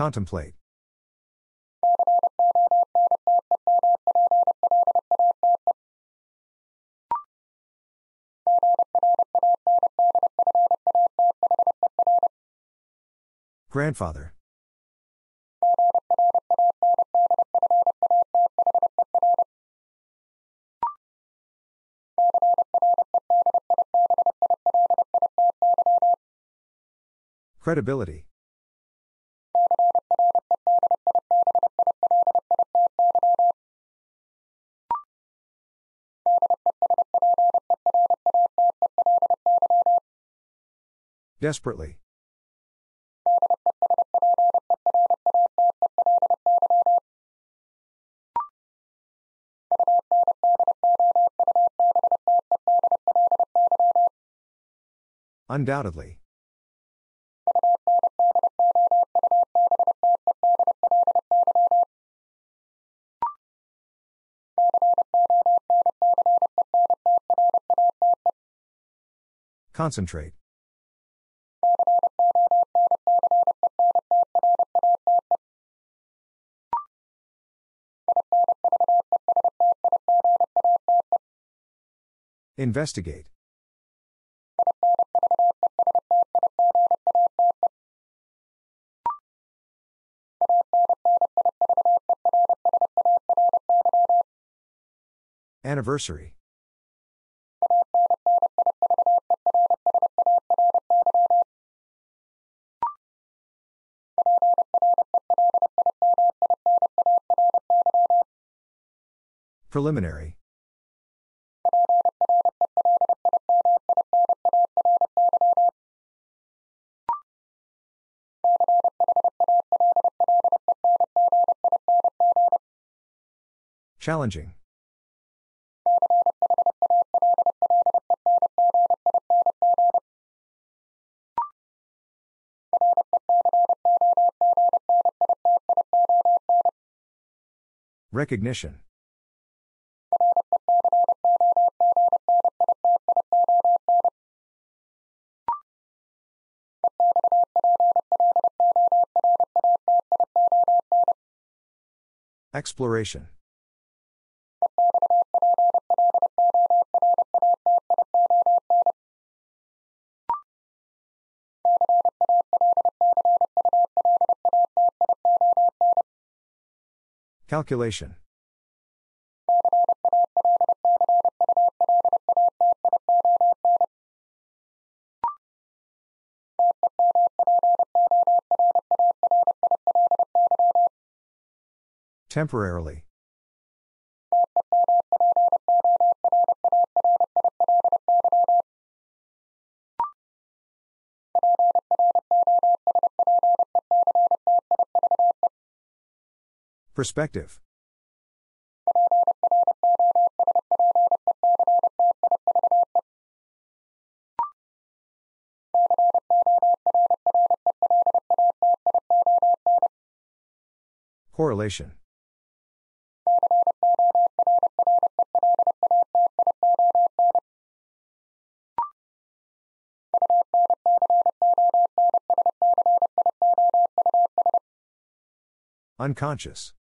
Contemplate. Grandfather. Credibility. Desperately. Undoubtedly. Concentrate. Investigate. Anniversary. Preliminary. Challenging. Recognition. Exploration. Calculation. Temporarily. Perspective. Correlation. Unconscious.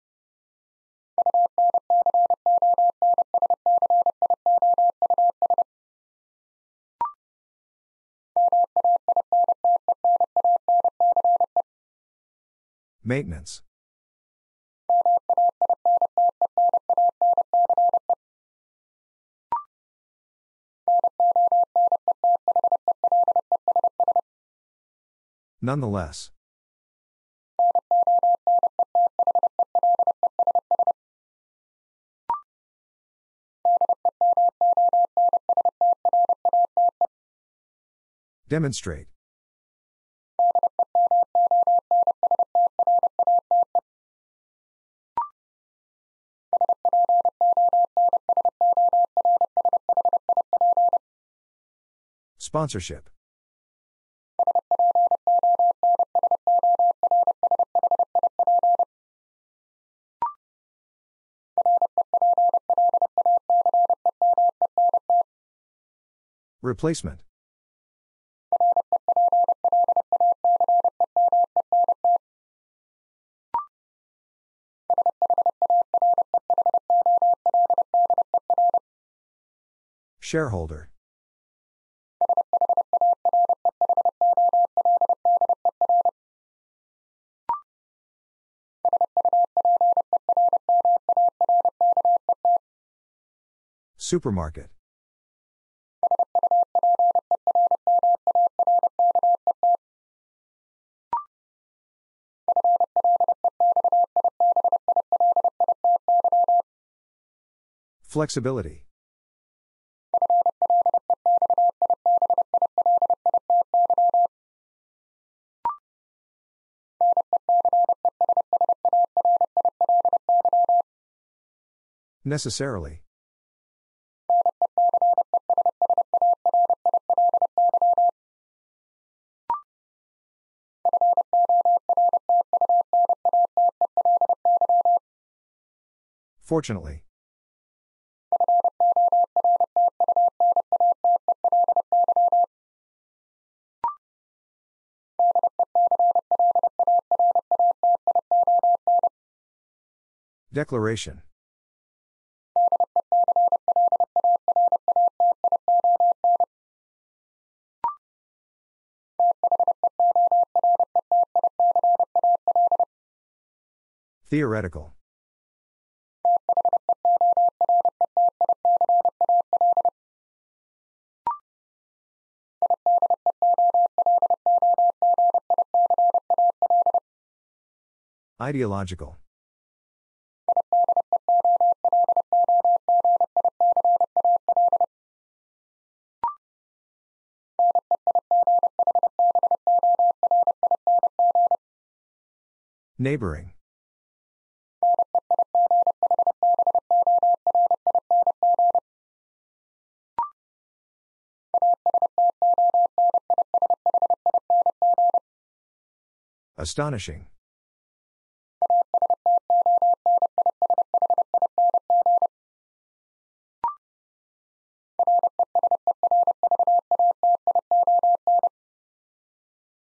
Maintenance. Nonetheless. Demonstrate. Sponsorship Replacement. Shareholder. Supermarket. Flexibility. Necessarily. Fortunately. Declaration. Theoretical. Ideological. Neighboring. Astonishing.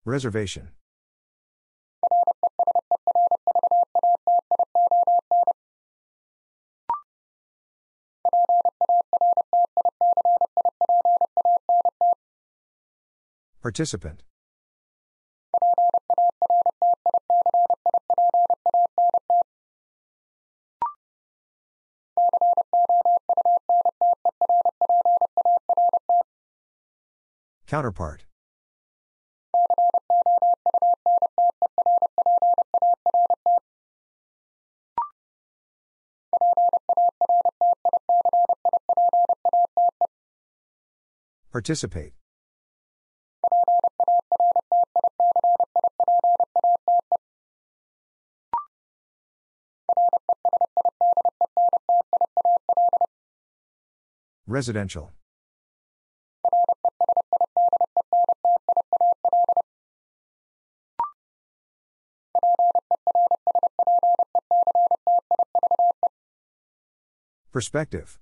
Reservation. Participant. Counterpart. Participate. Residential. Perspective.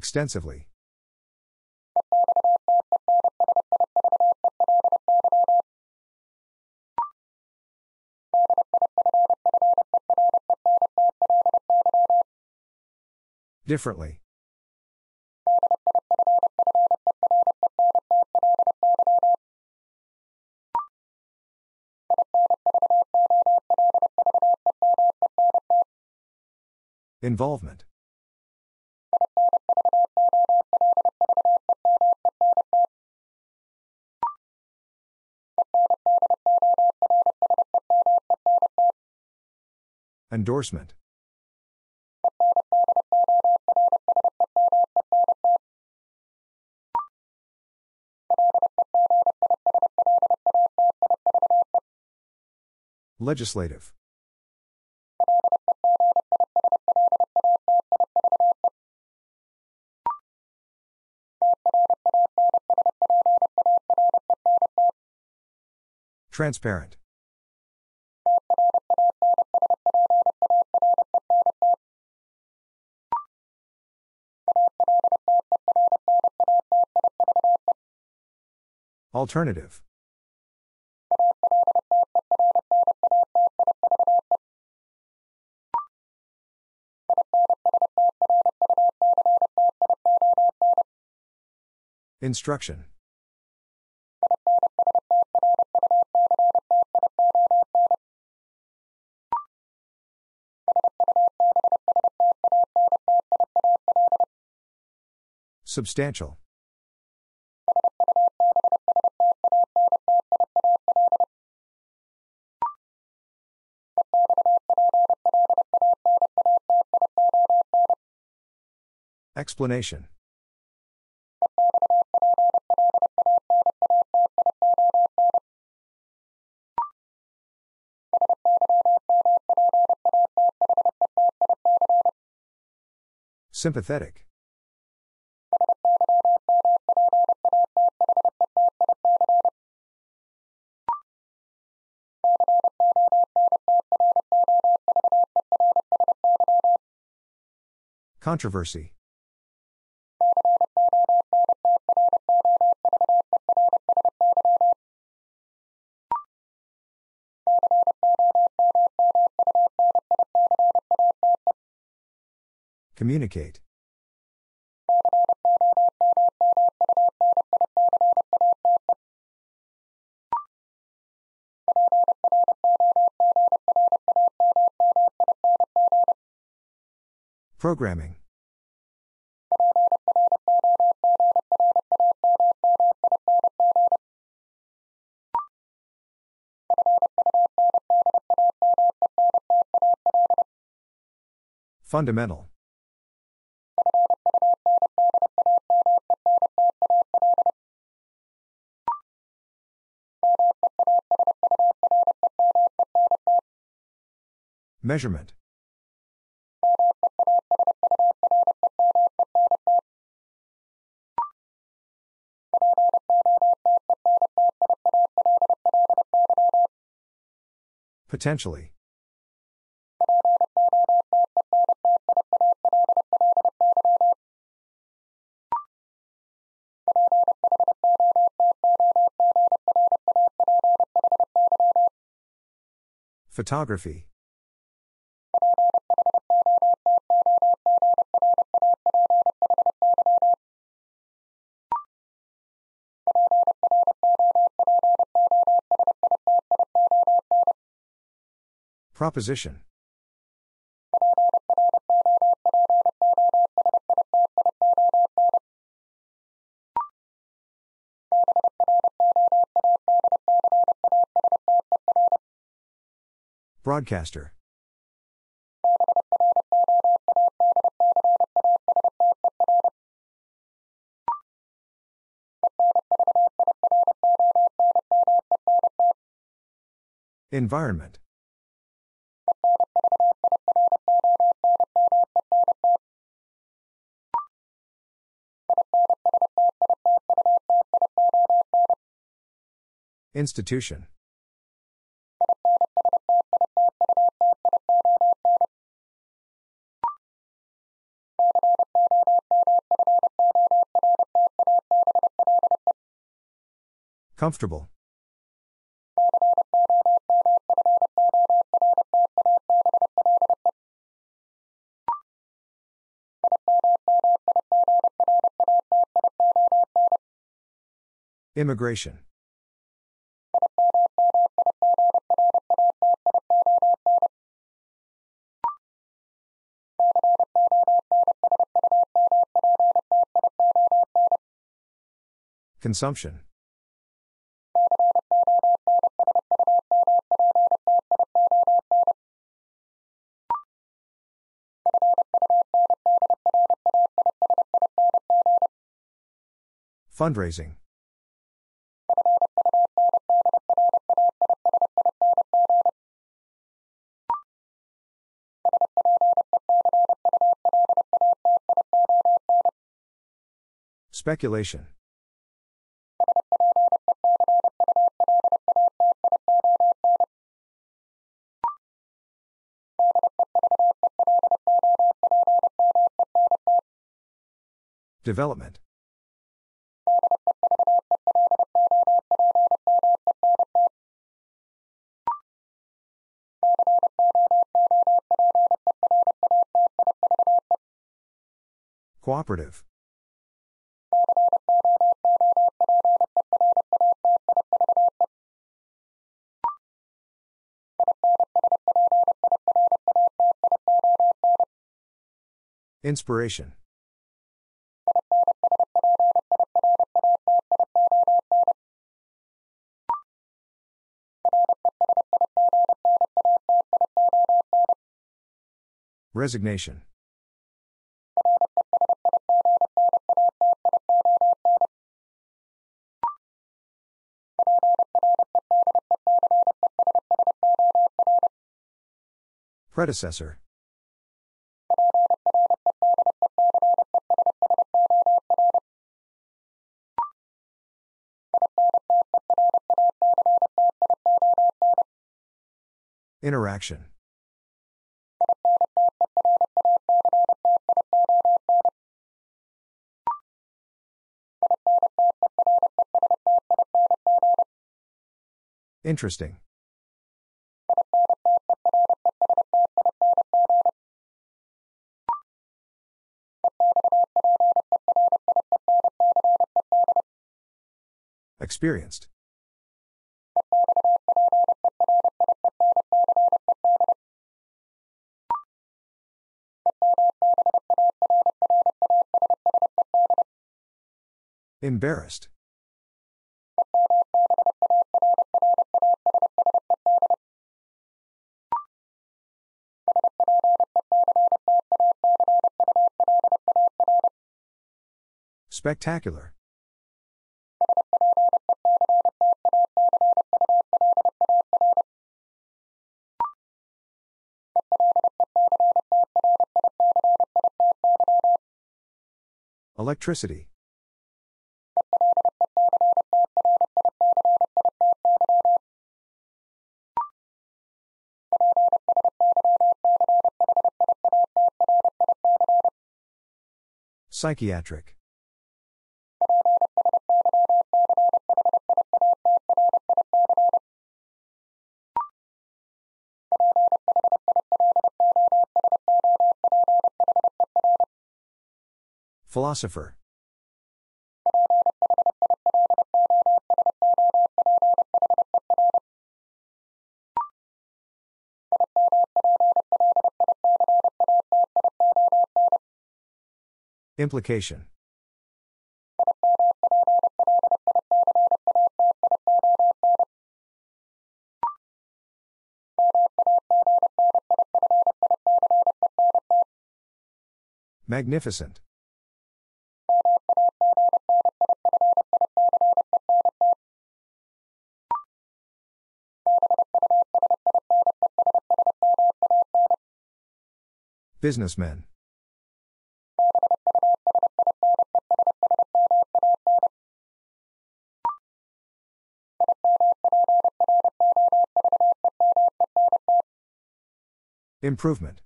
Extensively. Differently. Involvement. Endorsement. Legislative. Transparent. Alternative. Instruction. Substantial. Explanation. Sympathetic. Controversy. Communicate. Programming. Fundamental. Measurement. Potentially. Photography. Proposition. Broadcaster. Environment. Institution. Comfortable. Immigration. Consumption. Fundraising. Speculation. Development Cooperative. Inspiration. Resignation. Predecessor. Interaction. Interesting. Experienced. Embarrassed. Spectacular. Electricity. Psychiatric. Philosopher. Implication. Magnificent. Businessmen. Improvement.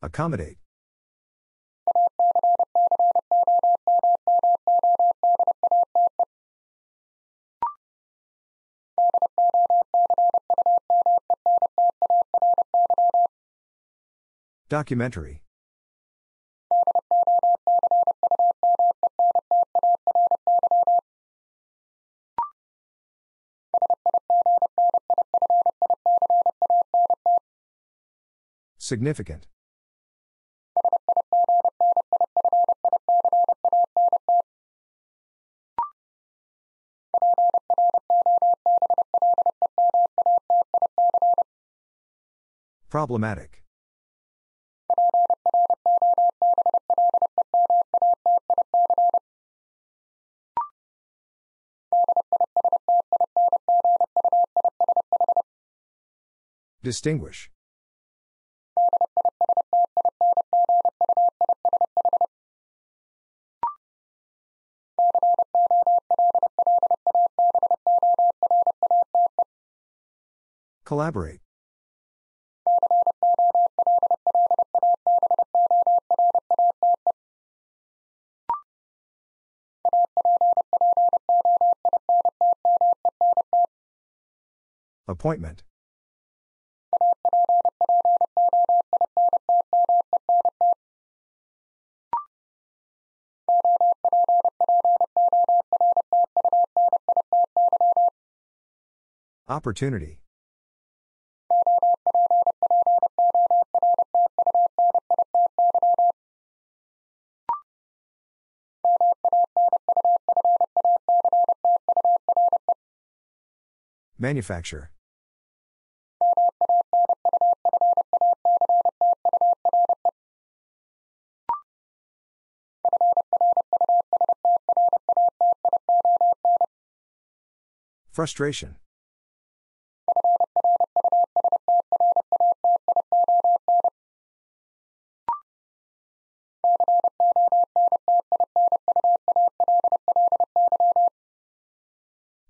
Accommodate. Documentary. Significant. Problematic. Distinguish. Collaborate. Appointment. Opportunity. Manufacture. Frustration.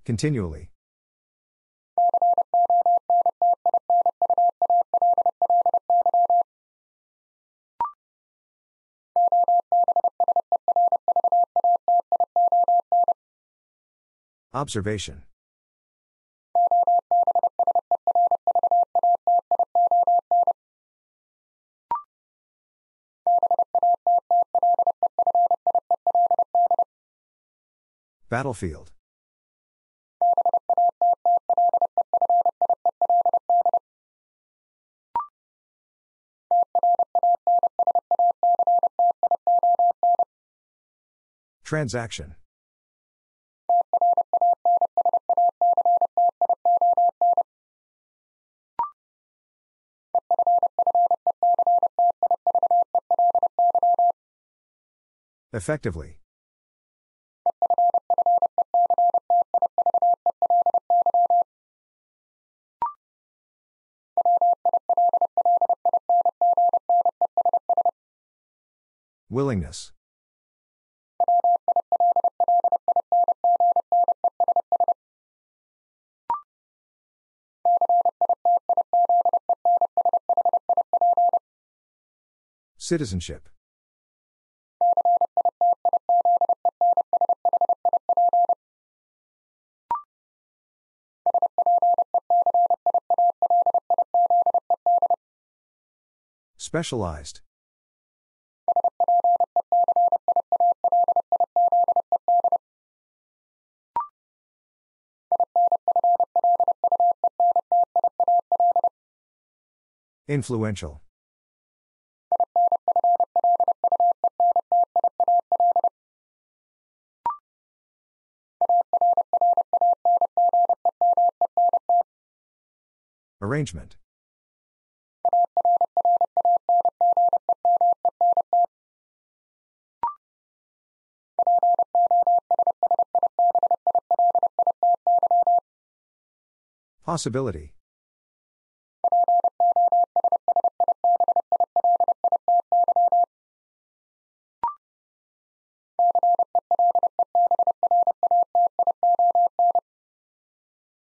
Continually. Observation. Battlefield. Transaction. Effectively. Willingness. Citizenship. Specialized. Influential. Arrangement. Possibility.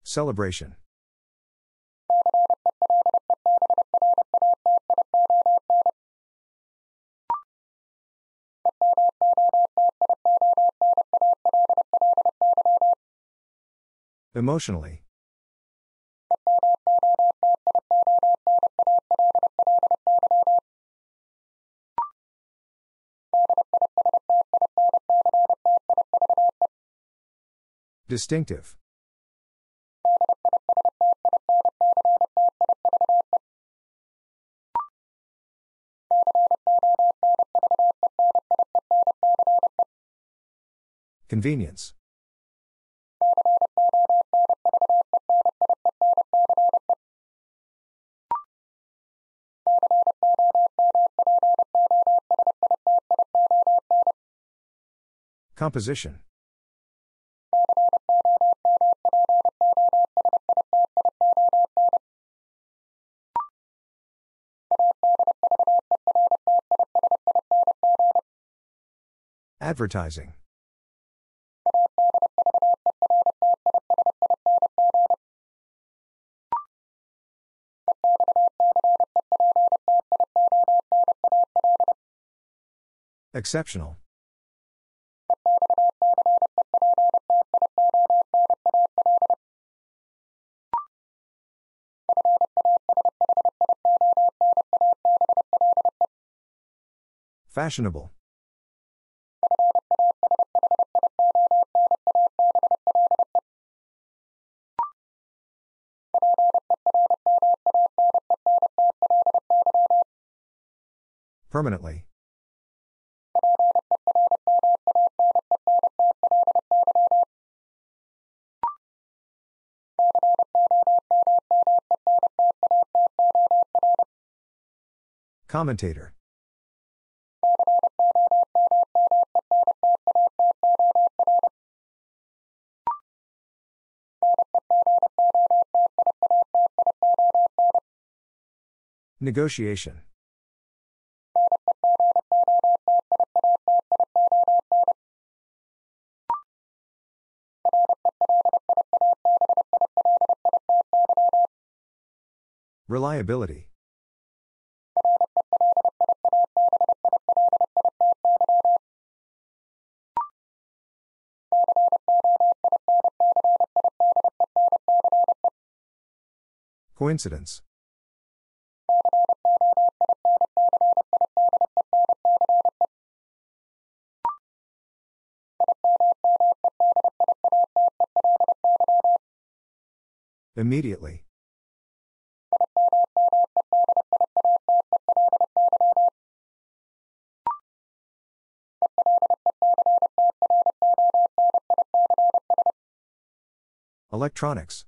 Celebration. Emotionally. Distinctive. Convenience. Composition. Advertising. Exceptional. Fashionable. Permanently. Commentator. Negotiation. Reliability. Coincidence. Immediately. Electronics.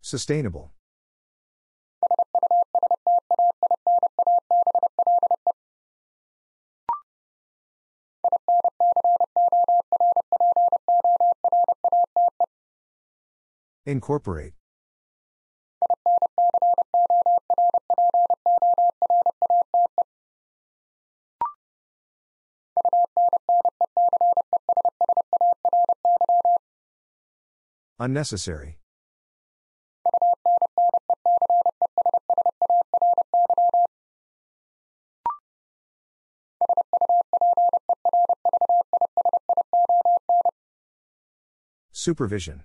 Sustainable. Incorporate. Unnecessary. Supervision.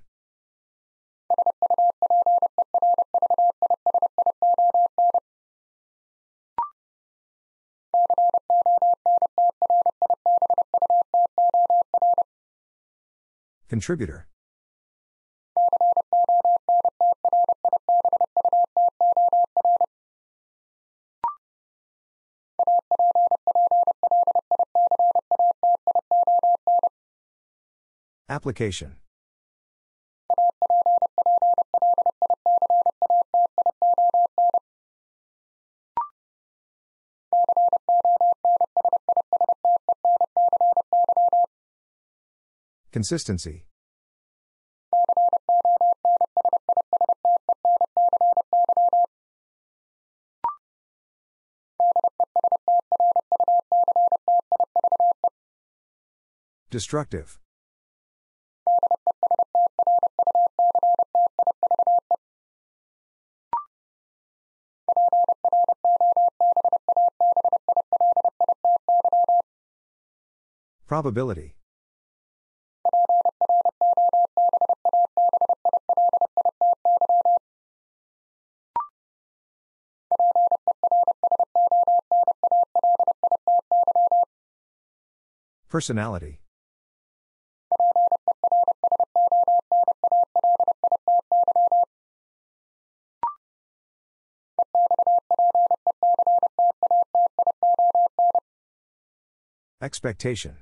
Contributor. Application. Consistency. Destructive. Probability. Personality. Expectation.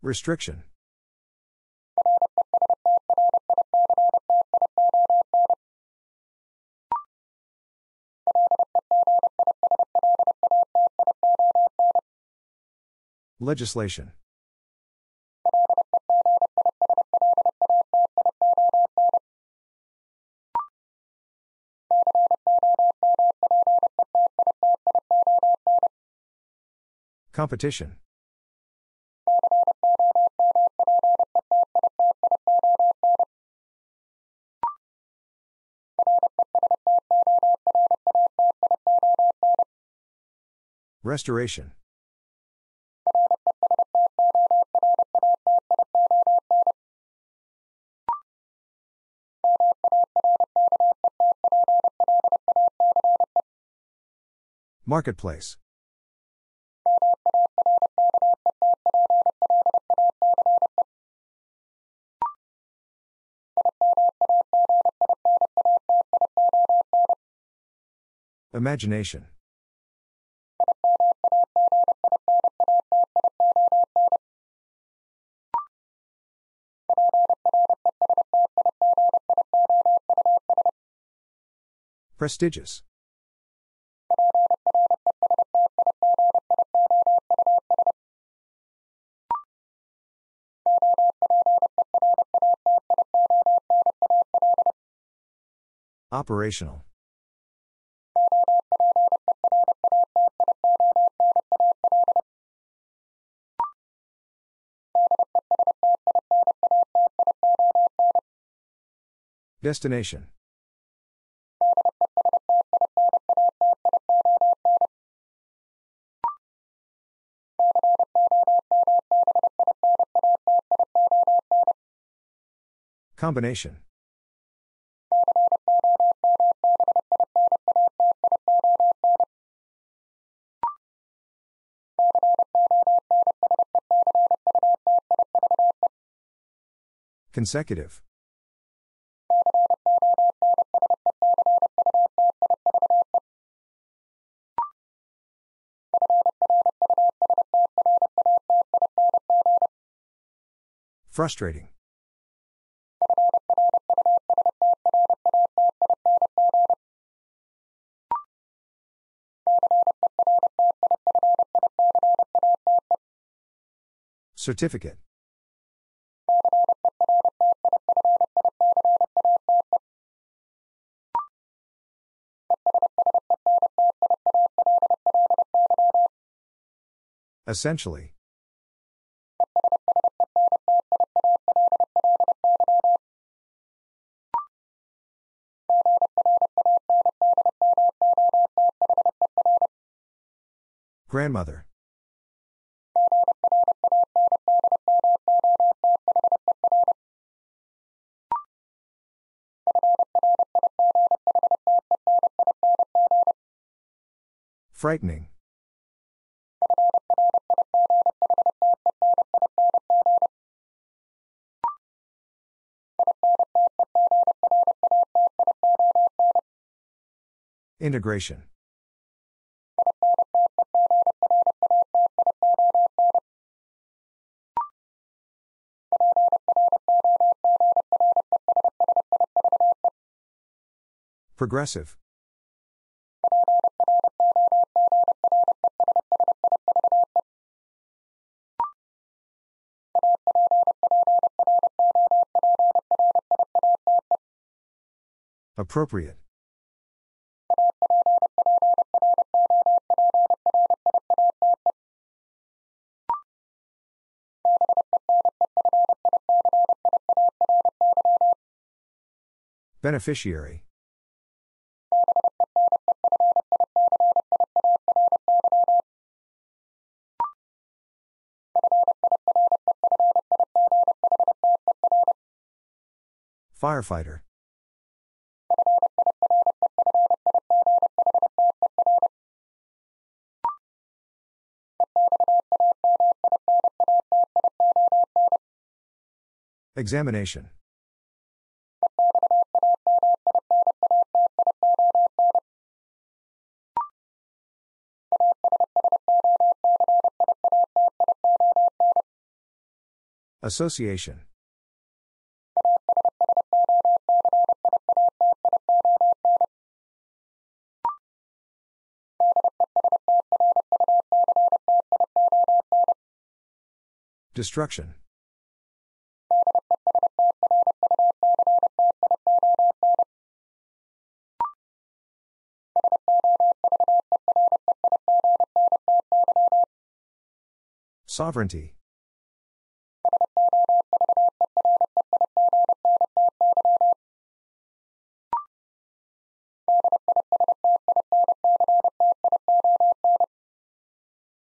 Restriction. Legislation. Competition. Restoration. Marketplace. Imagination. Prestigious. Operational. Destination. Combination. Consecutive. Frustrating. Certificate. Essentially. Grandmother. Frightening. Integration. Progressive. Appropriate. Beneficiary. Firefighter. Examination. Association. Destruction. Sovereignty.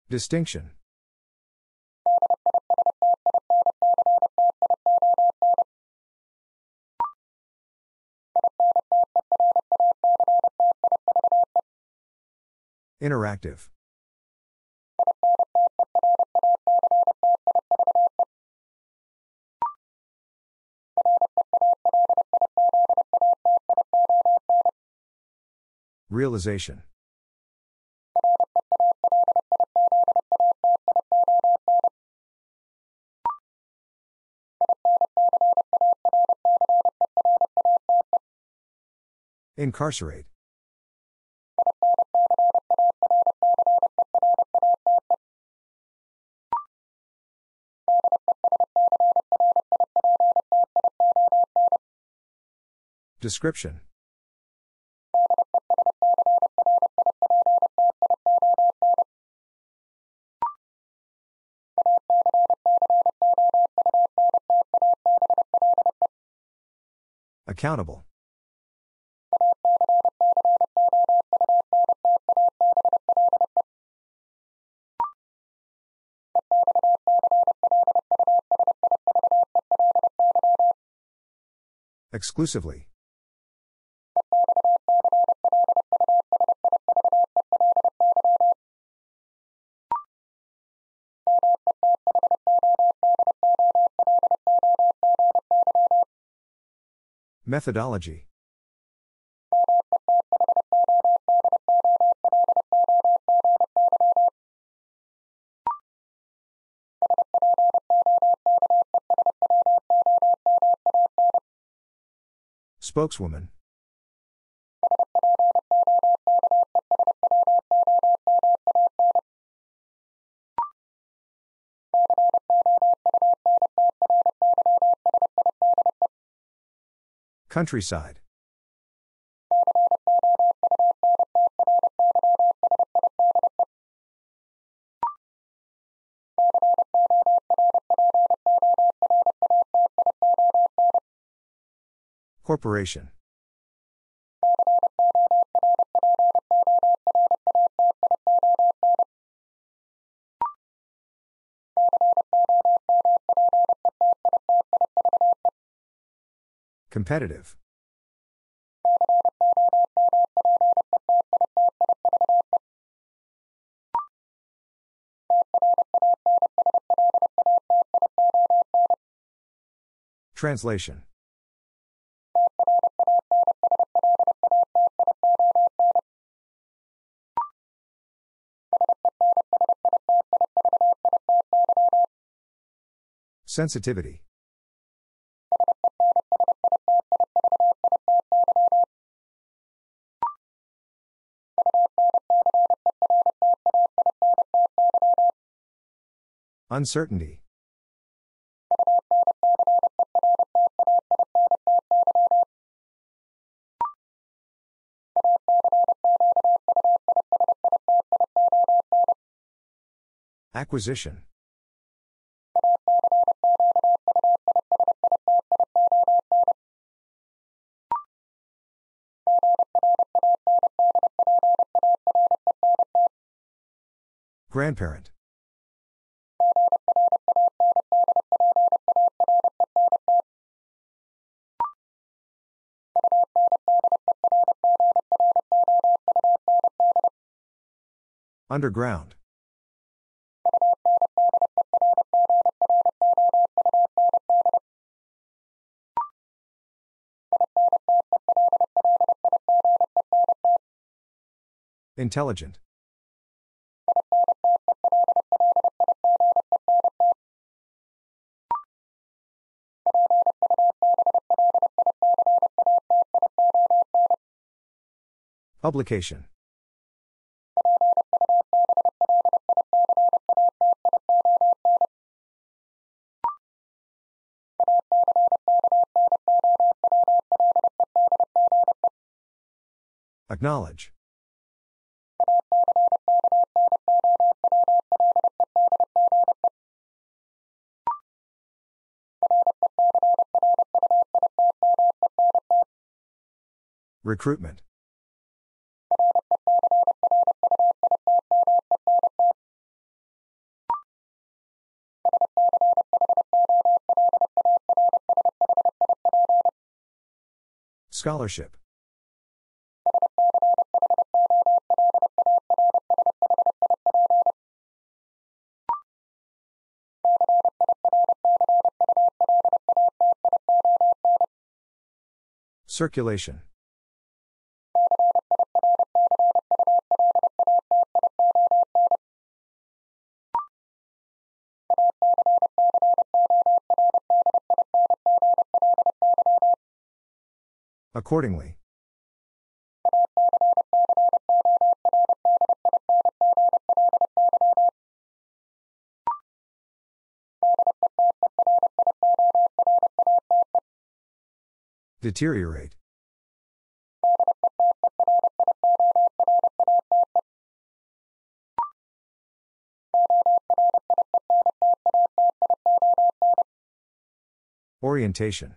Distinction. Interactive. Realization. Incarcerate. Description. Accountable. Exclusively. Methodology. Spokeswoman. Countryside. Corporation. Competitive. Translation. Sensitivity. Uncertainty. Acquisition. Grandparent. Underground. Intelligent. Publication. Acknowledge. Recruitment. Scholarship. Circulation. Accordingly. Deteriorate. Orientation.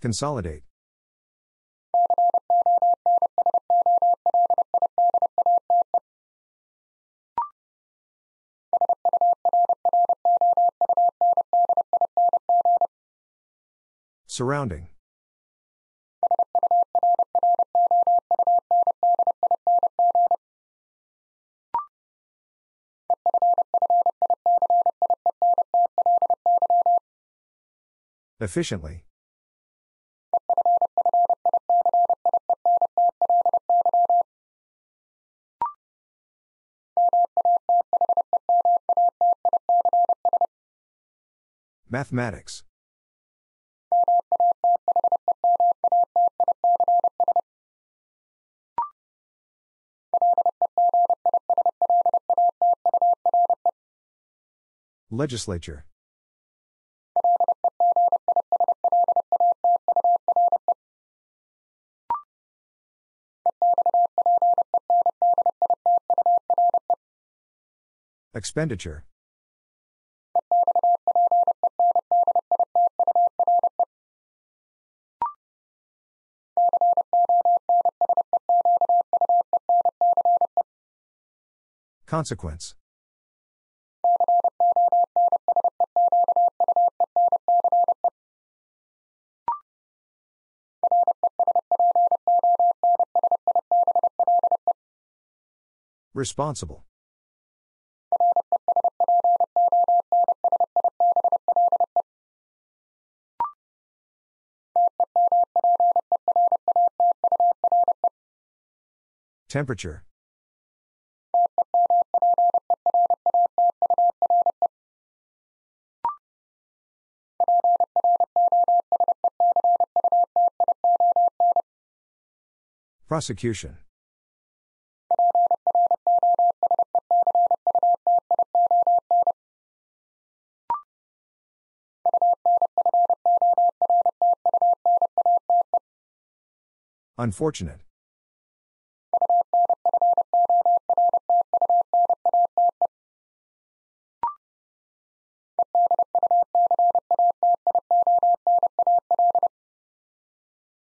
Consolidate. Surrounding. Efficiently. Mathematics. Legislature. Expenditure. Consequence. Responsible. Temperature. Prosecution. Unfortunate.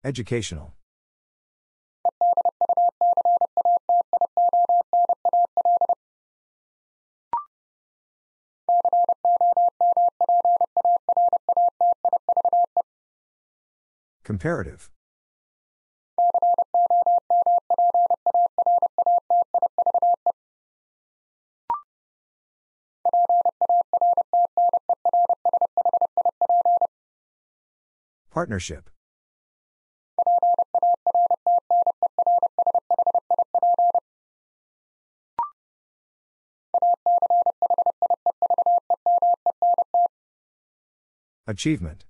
Educational. Comparative. Partnership. Achievement.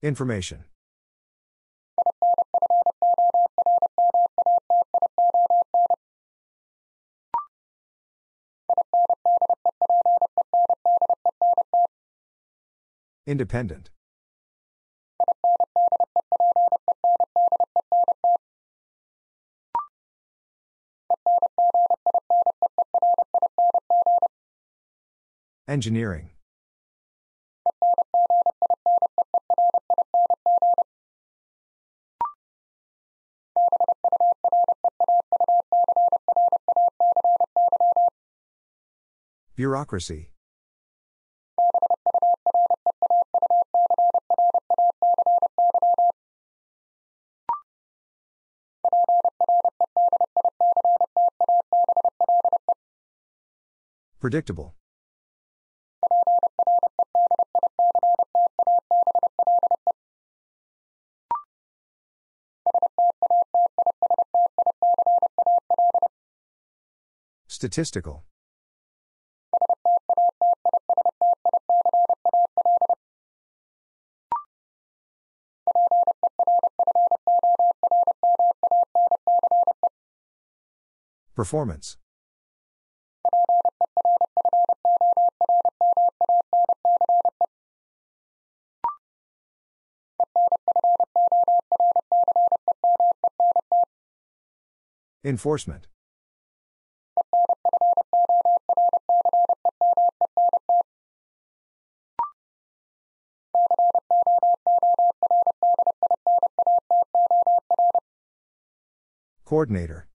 Information. Independent. Engineering. Bureaucracy. Predictable. Statistical. Performance. Enforcement. Coordinator.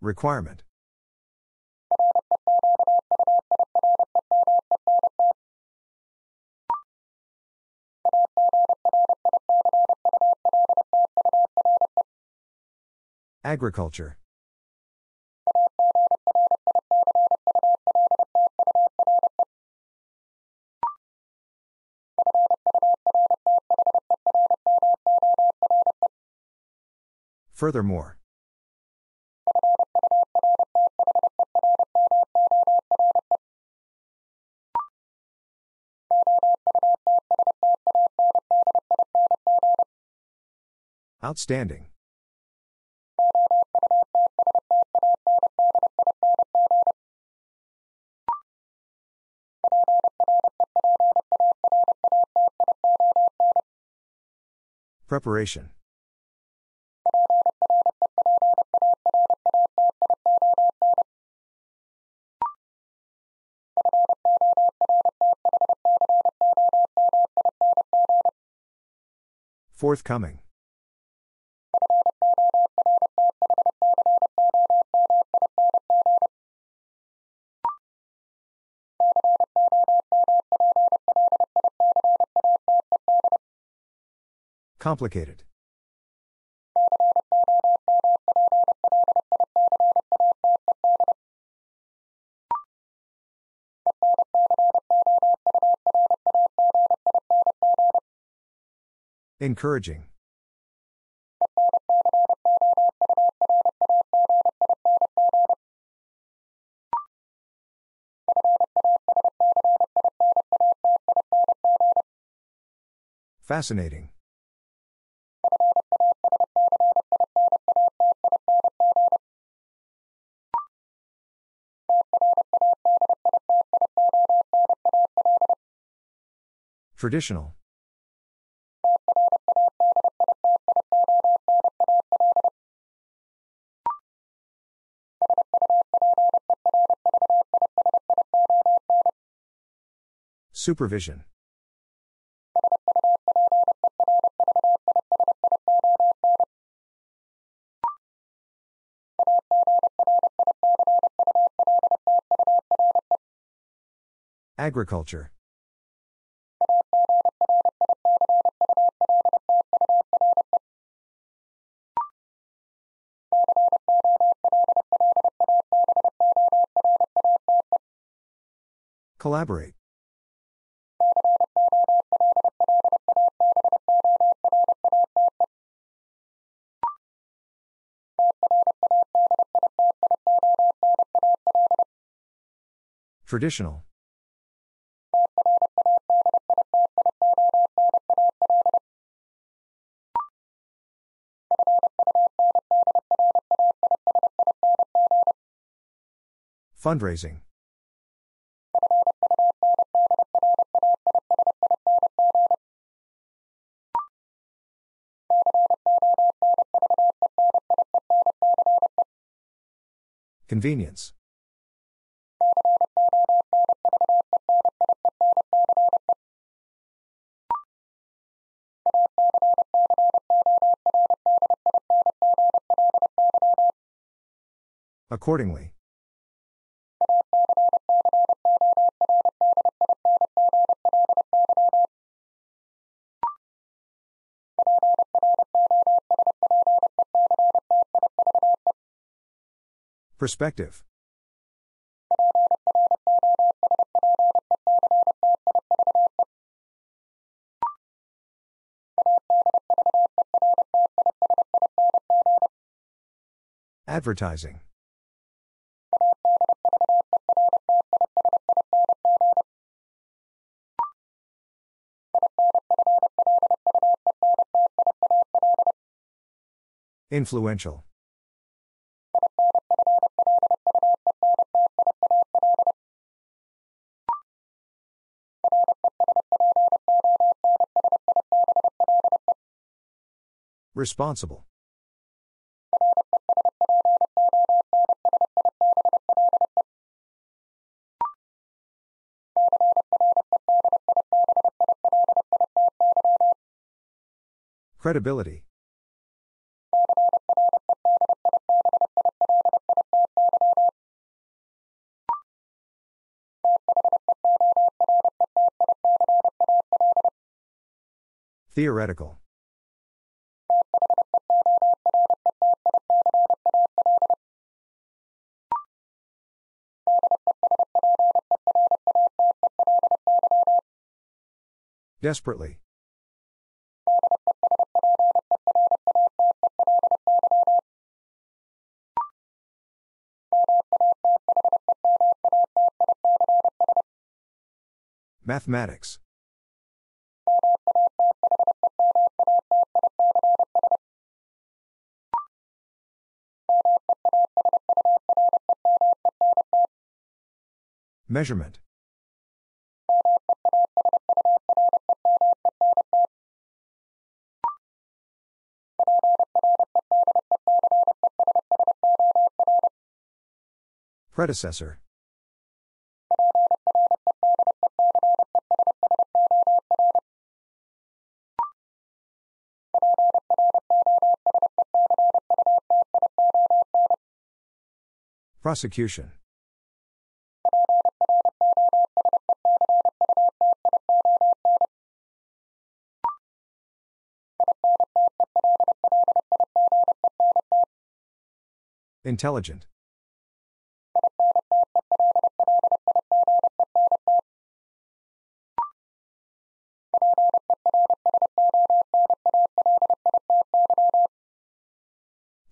Requirement. Agriculture. Furthermore. Outstanding. Preparation. Forthcoming. Complicated. Encouraging. Fascinating. Traditional. Supervision. Agriculture. Collaborate. Traditional. Fundraising. Convenience. Accordingly. Perspective. Advertising. Influential. Responsible. Credibility. Theoretical. Desperately. Mathematics. Measurement. Predecessor. Prosecution. Intelligent.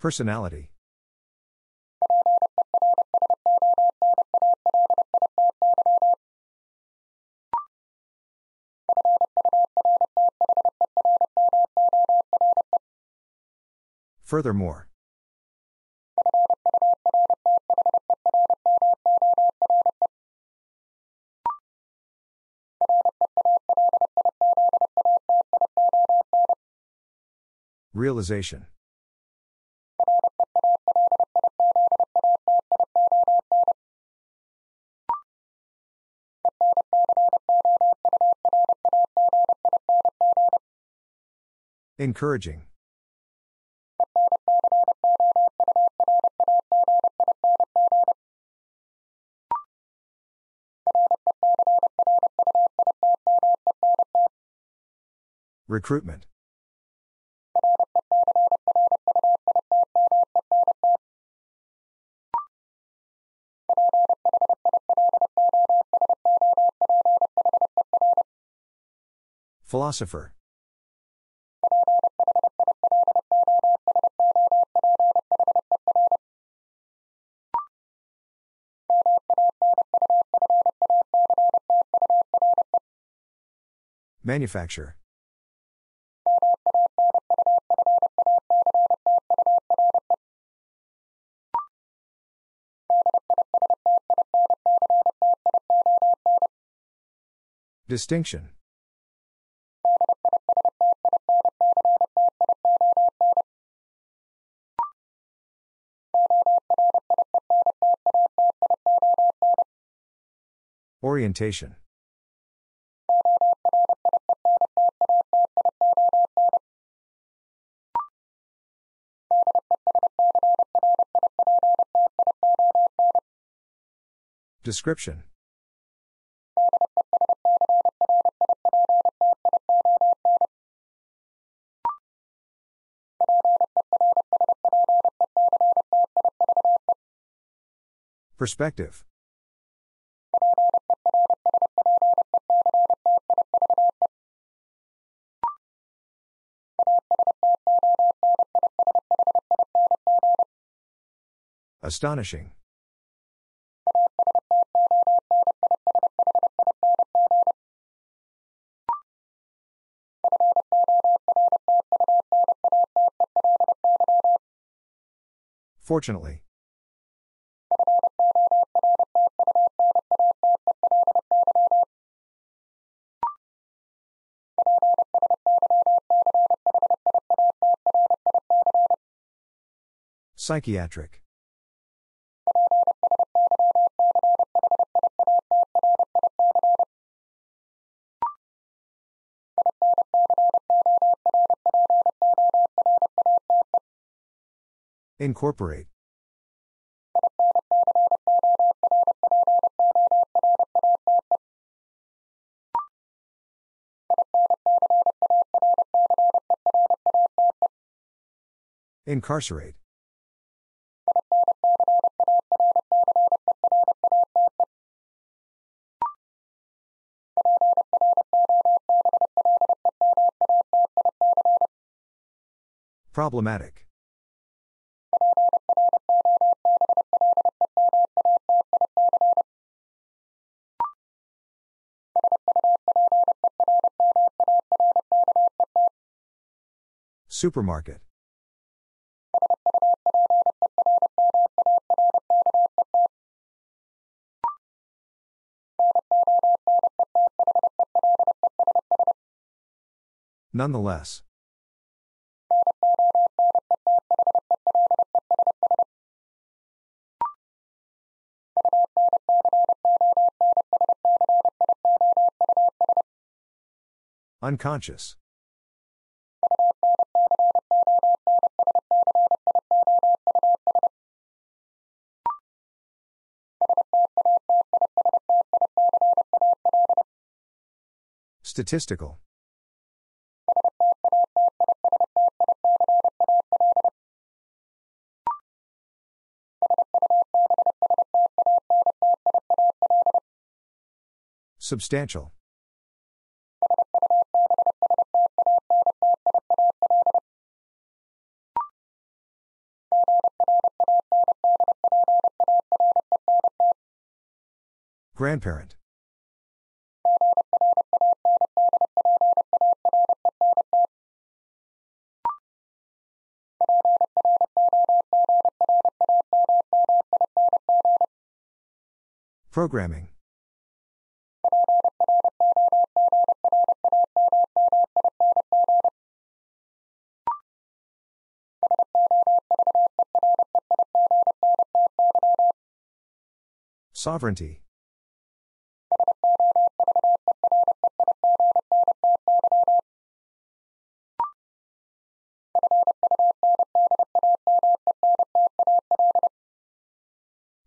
Personality. Furthermore. Realization. Encouraging. Recruitment. Philosopher. Manufacture. Distinction. Orientation. Description. Perspective. Astonishing. Fortunately. Psychiatric. Incorporate. Incarcerate. Problematic. Supermarket. Nonetheless. Unconscious. Statistical. Substantial. Grandparent. Programming. Sovereignty.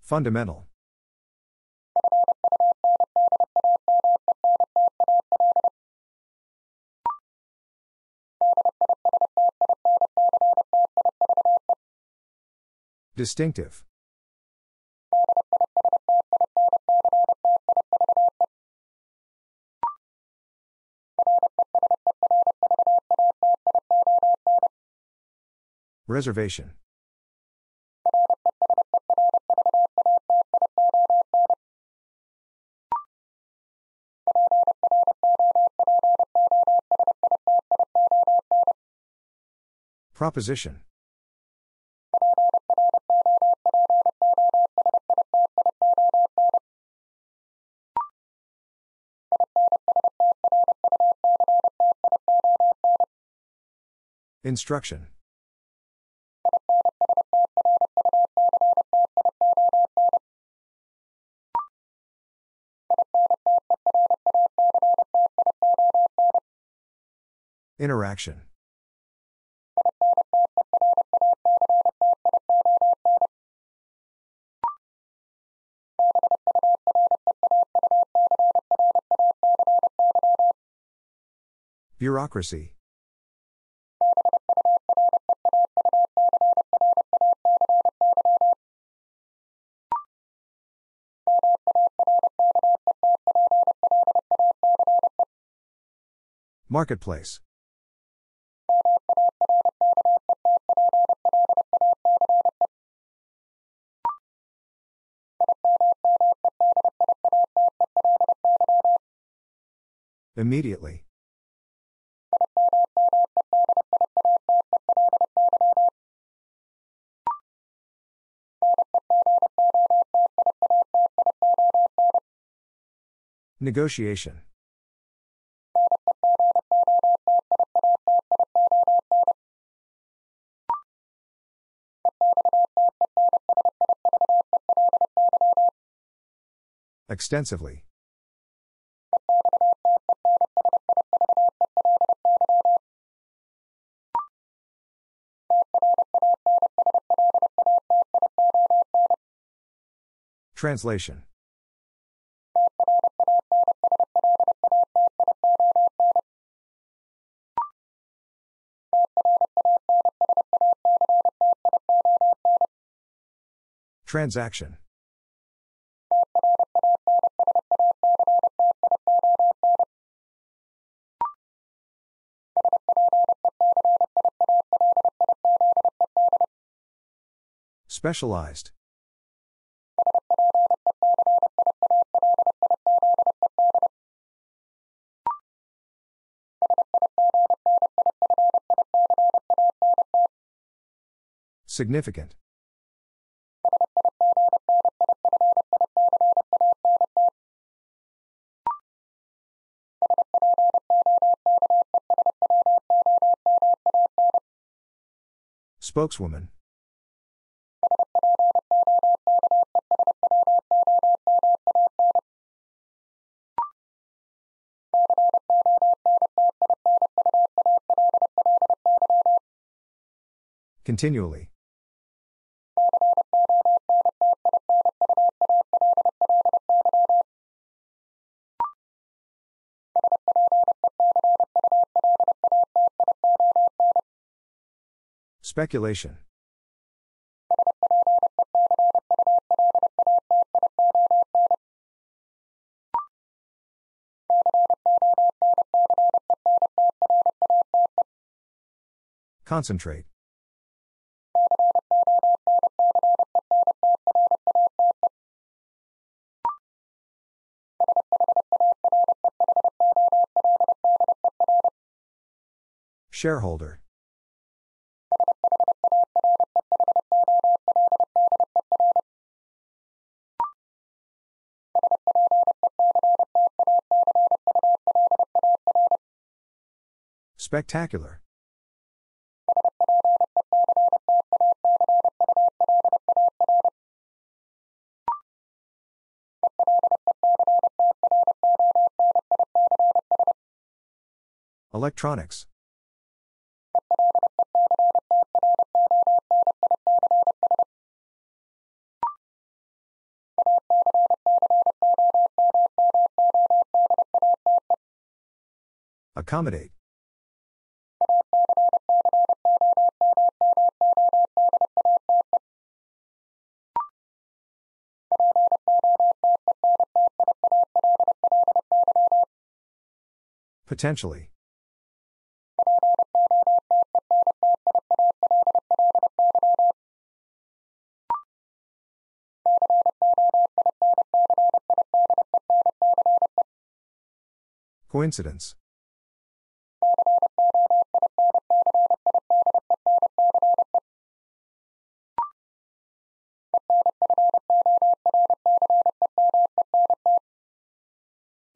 Fundamental. Distinctive. Reservation. Proposition. Instruction Interaction. Bureaucracy. Marketplace. Immediately. Negotiation. Extensively. Translation Transaction Specialized. Significant. Spokeswoman. Continually. Speculation. Concentrate. Shareholder. Spectacular. Electronics. Accommodate. Potentially. Coincidence.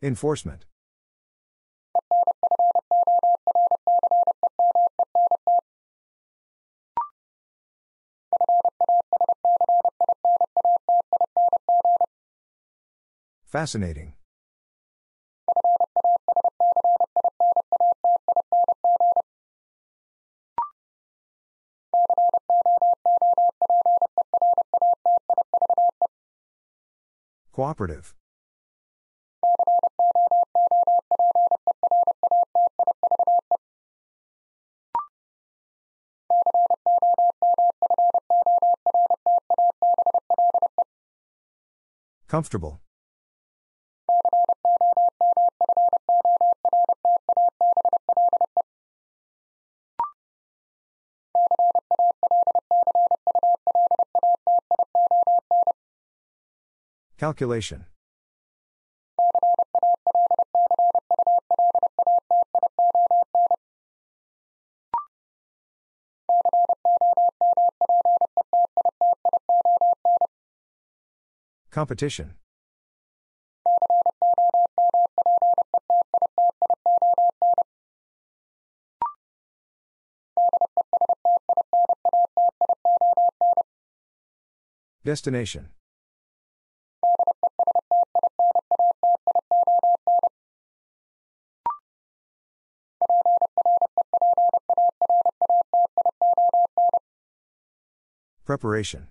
Enforcement. Fascinating. Cooperative. Comfortable. Calculation. Competition. Destination. Preparation.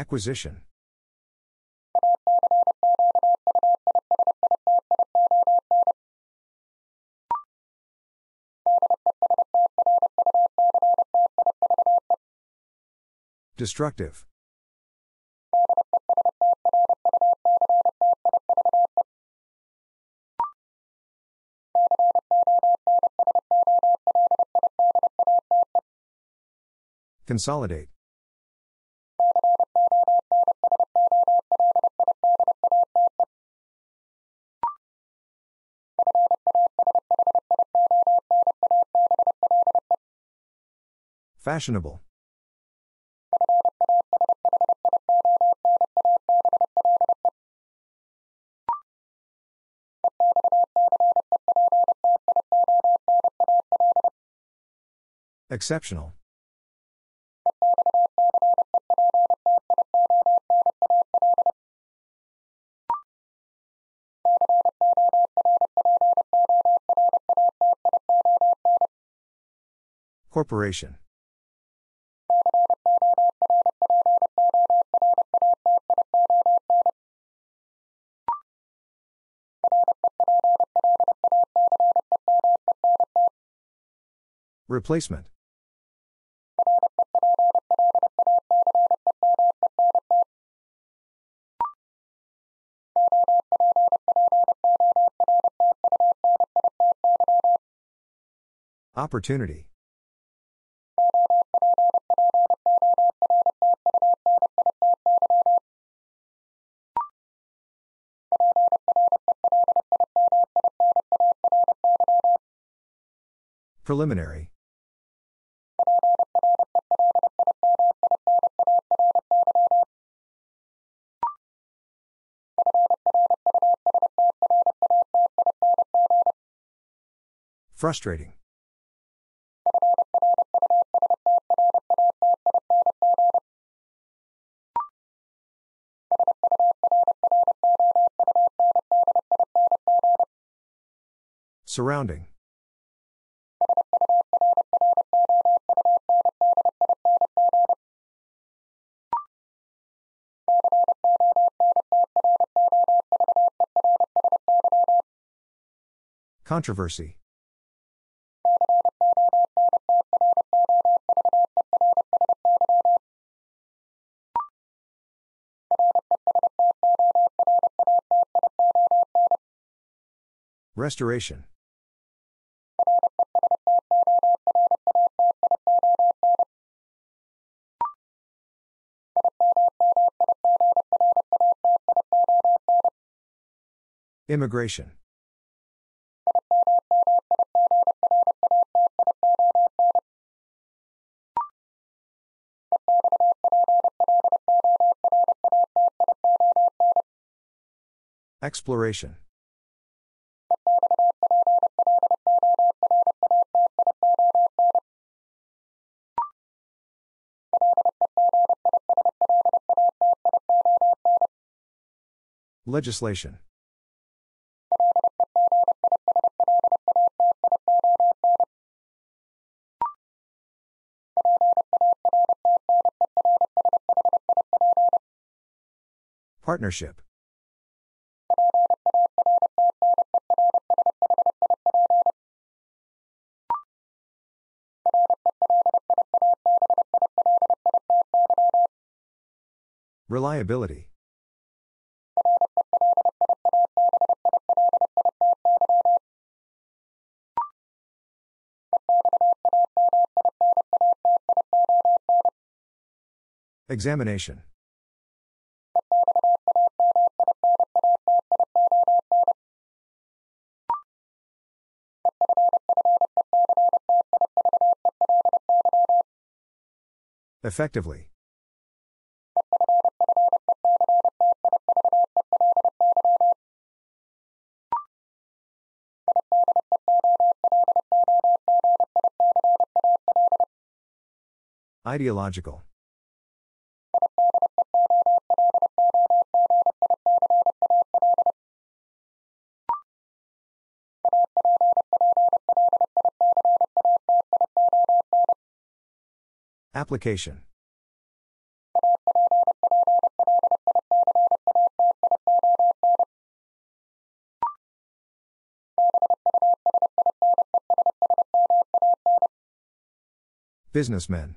Acquisition. Destructive. Consolidate. Fashionable. Exceptional. Corporation. Replacement. Opportunity. Preliminary. Frustrating. Surrounding. Controversy. Restoration. Immigration. Exploration. Legislation. Partnership. Reliability. Examination. Effectively. Ideological. Application. Businessmen.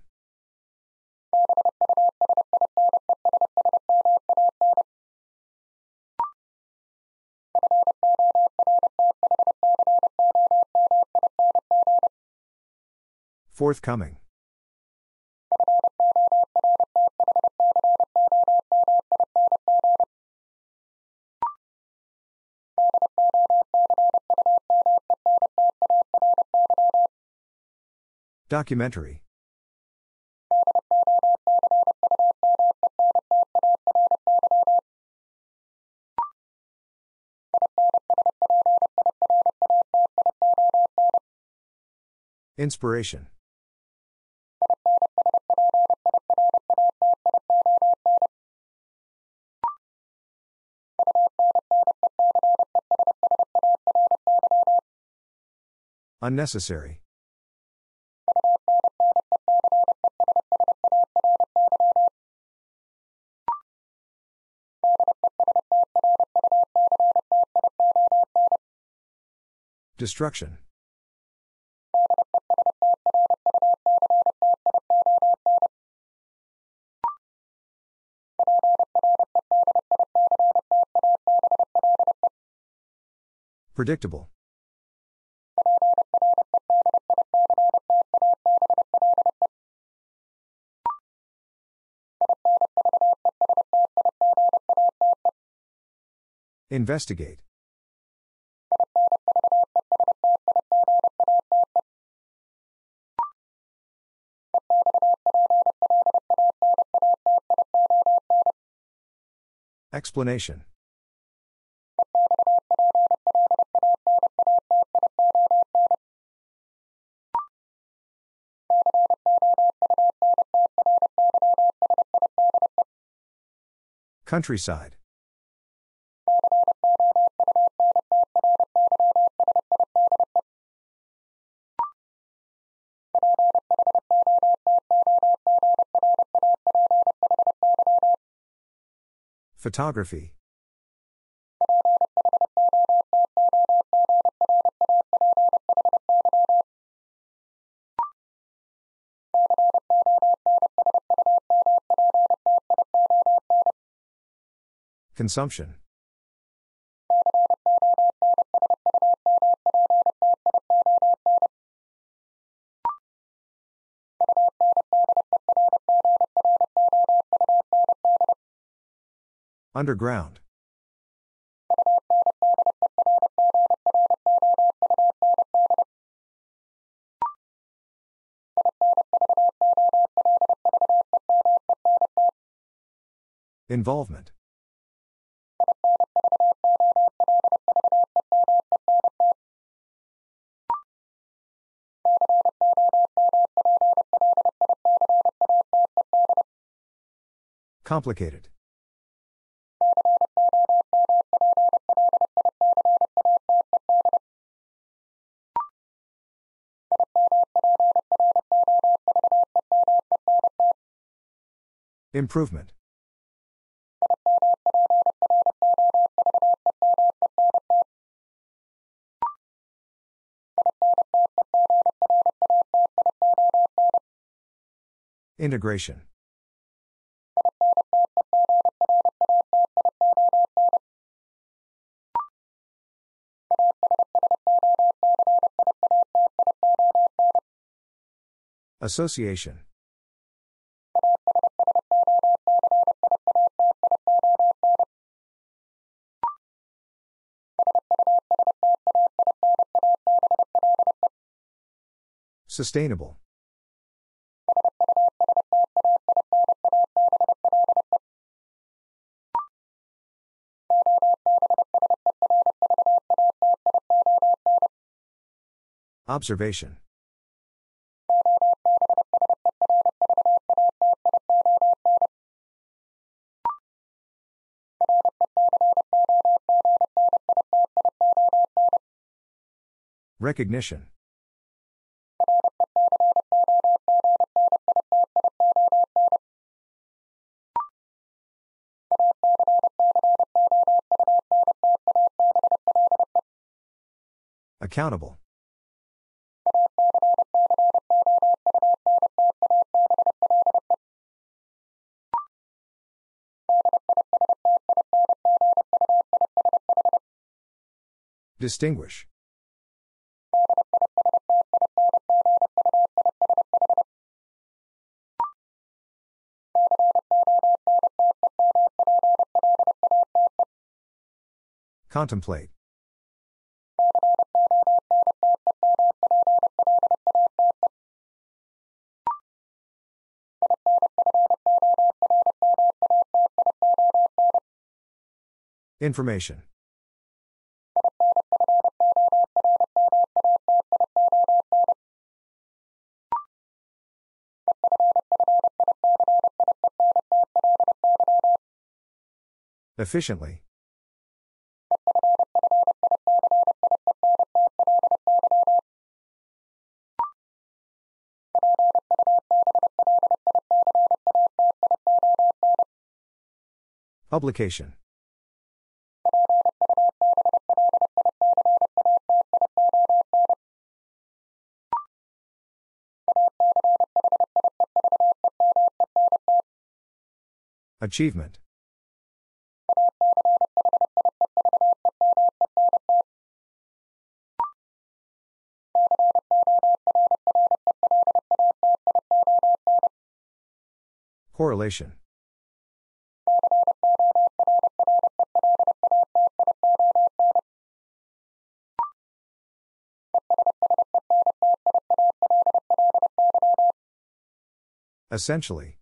Forthcoming. Documentary. Inspiration. Unnecessary. Destruction. Predictable. Investigate. Explanation. Countryside. Photography. Consumption. Underground. Involvement. Complicated. Improvement. Integration. Association. Sustainable. Observation. Recognition. Accountable. Distinguish. Contemplate. Information. Efficiently. Publication. Achievement. Correlation. Essentially.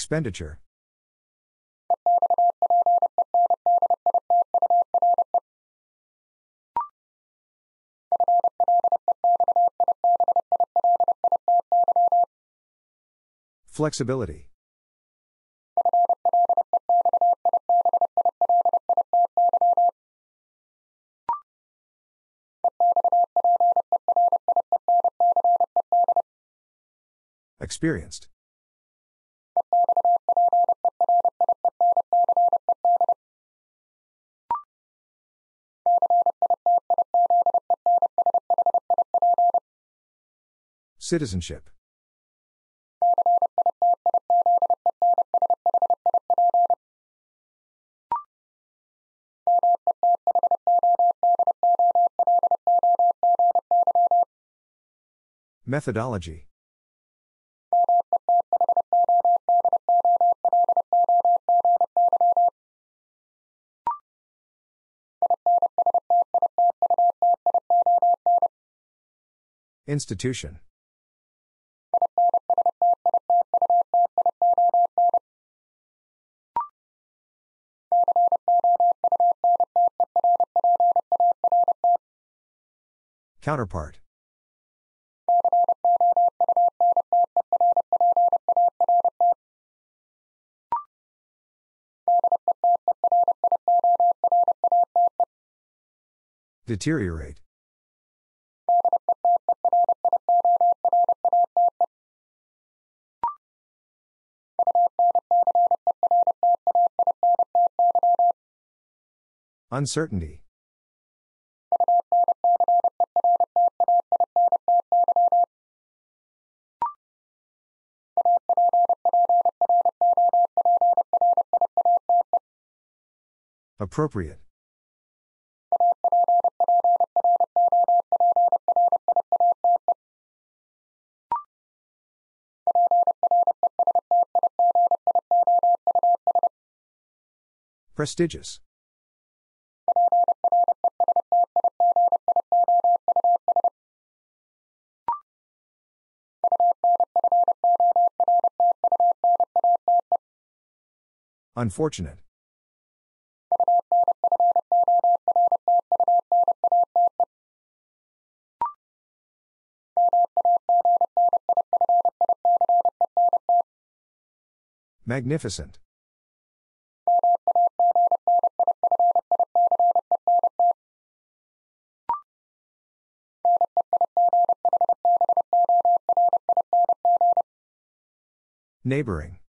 Expenditure. Flexibility. Experienced. Citizenship. Methodology. Institution. Counterpart. Deteriorate. Uncertainty. Appropriate. Prestigious. Unfortunate. Magnificent. Neighboring.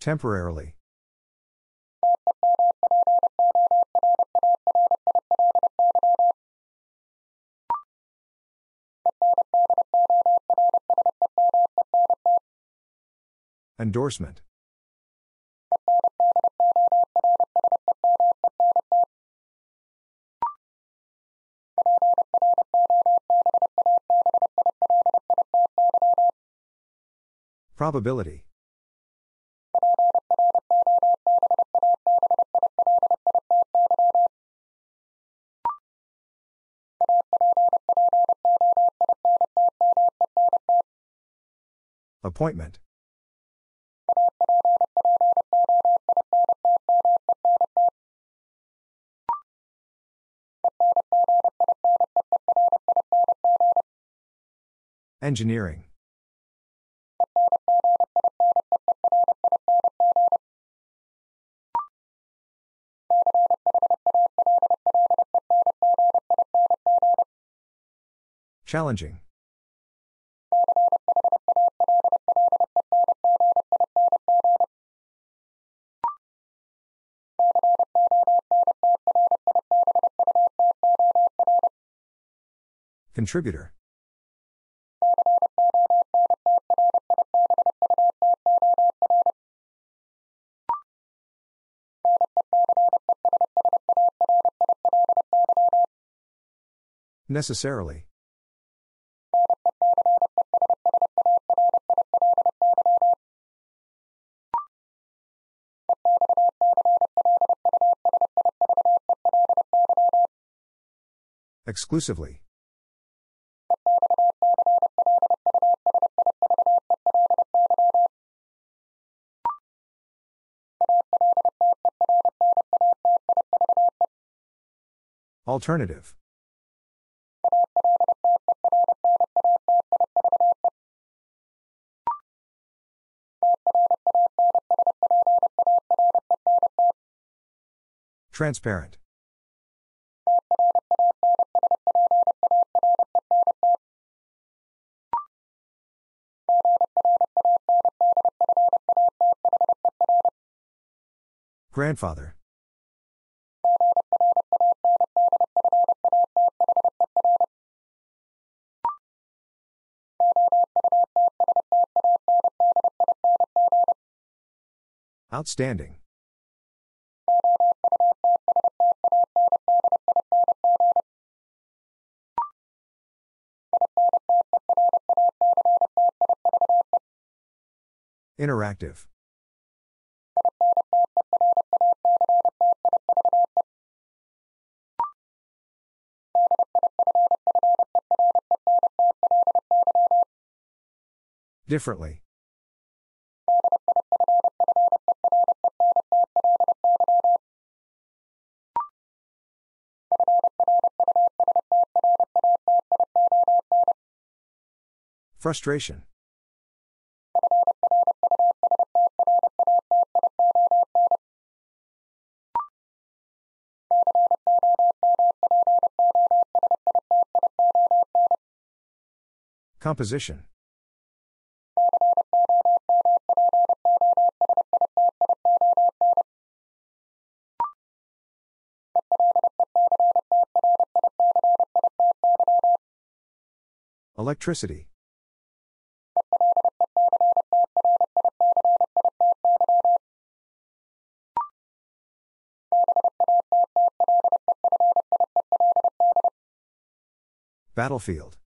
Temporarily. Endorsement. Probability. Appointment. Engineering. Challenging. Contributor. Necessarily. Exclusively. Alternative. Transparent. Grandfather. Outstanding. Interactive. Differently. Frustration. Composition. Electricity. Battlefield.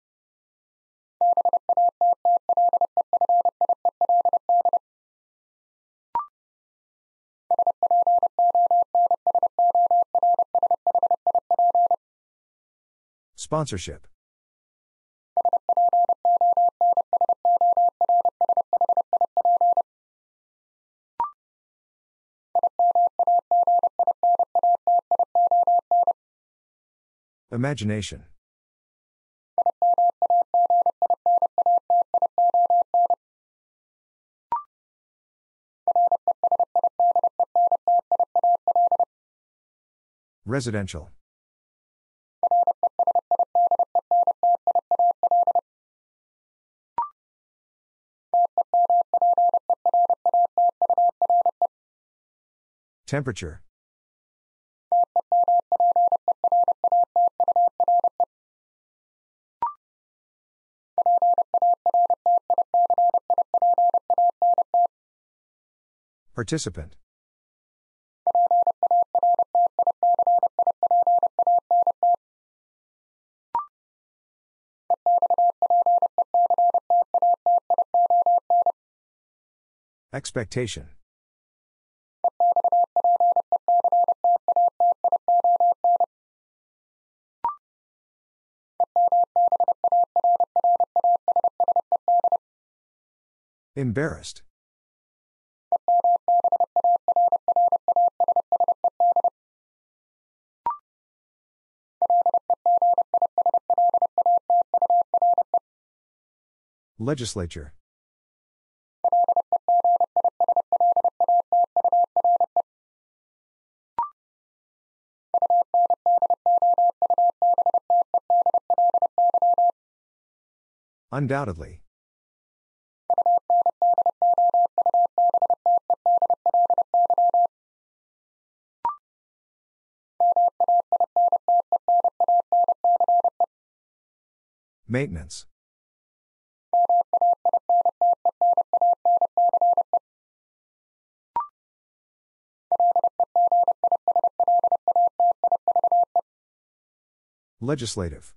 Sponsorship. Imagination. Residential. Temperature. Participant. Expectation. Embarrassed. Legislature. Undoubtedly. Maintenance. Legislative.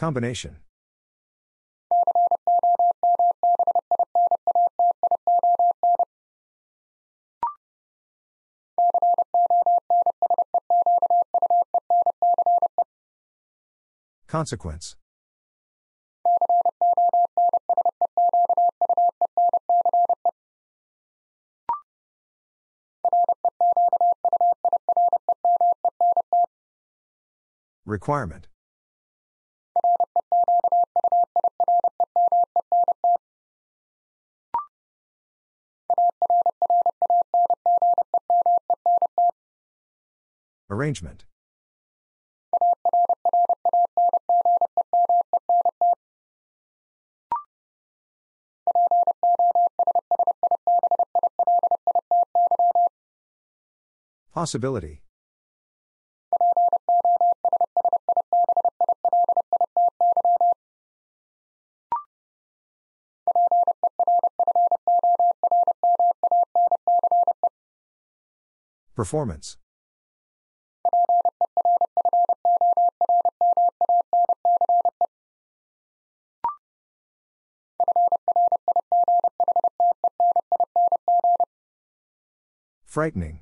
Combination. Consequence. Requirement. Arrangement. Possibility. Performance. Frightening.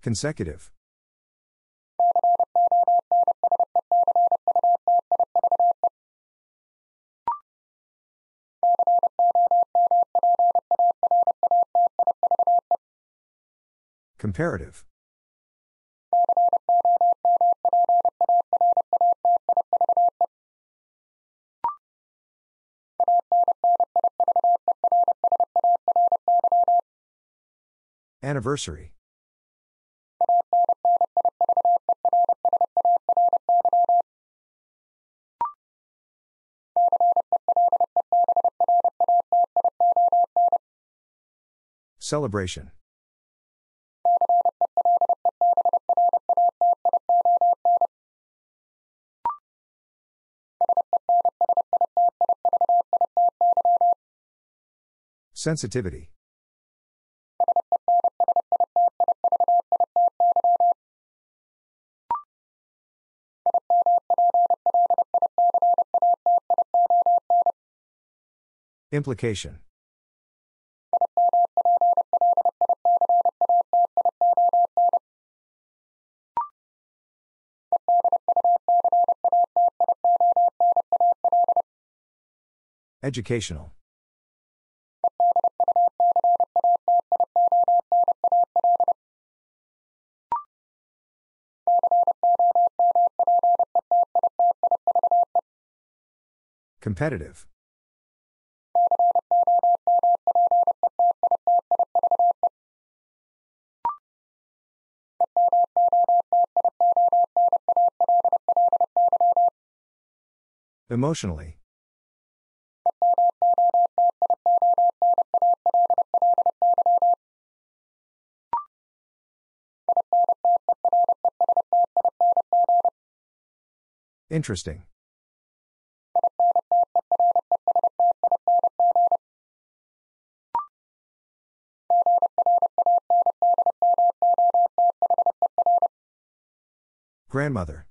Consecutive. Comparative. Anniversary. Celebration. Sensitivity. Implication. Educational. Competitive. Emotionally. Interesting. Grandmother.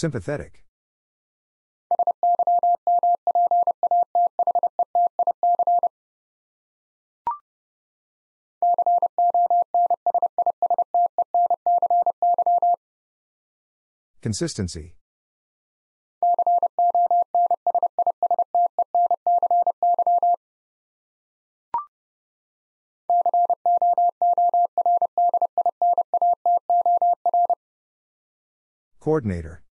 Sympathetic. Consistency. Coordinator.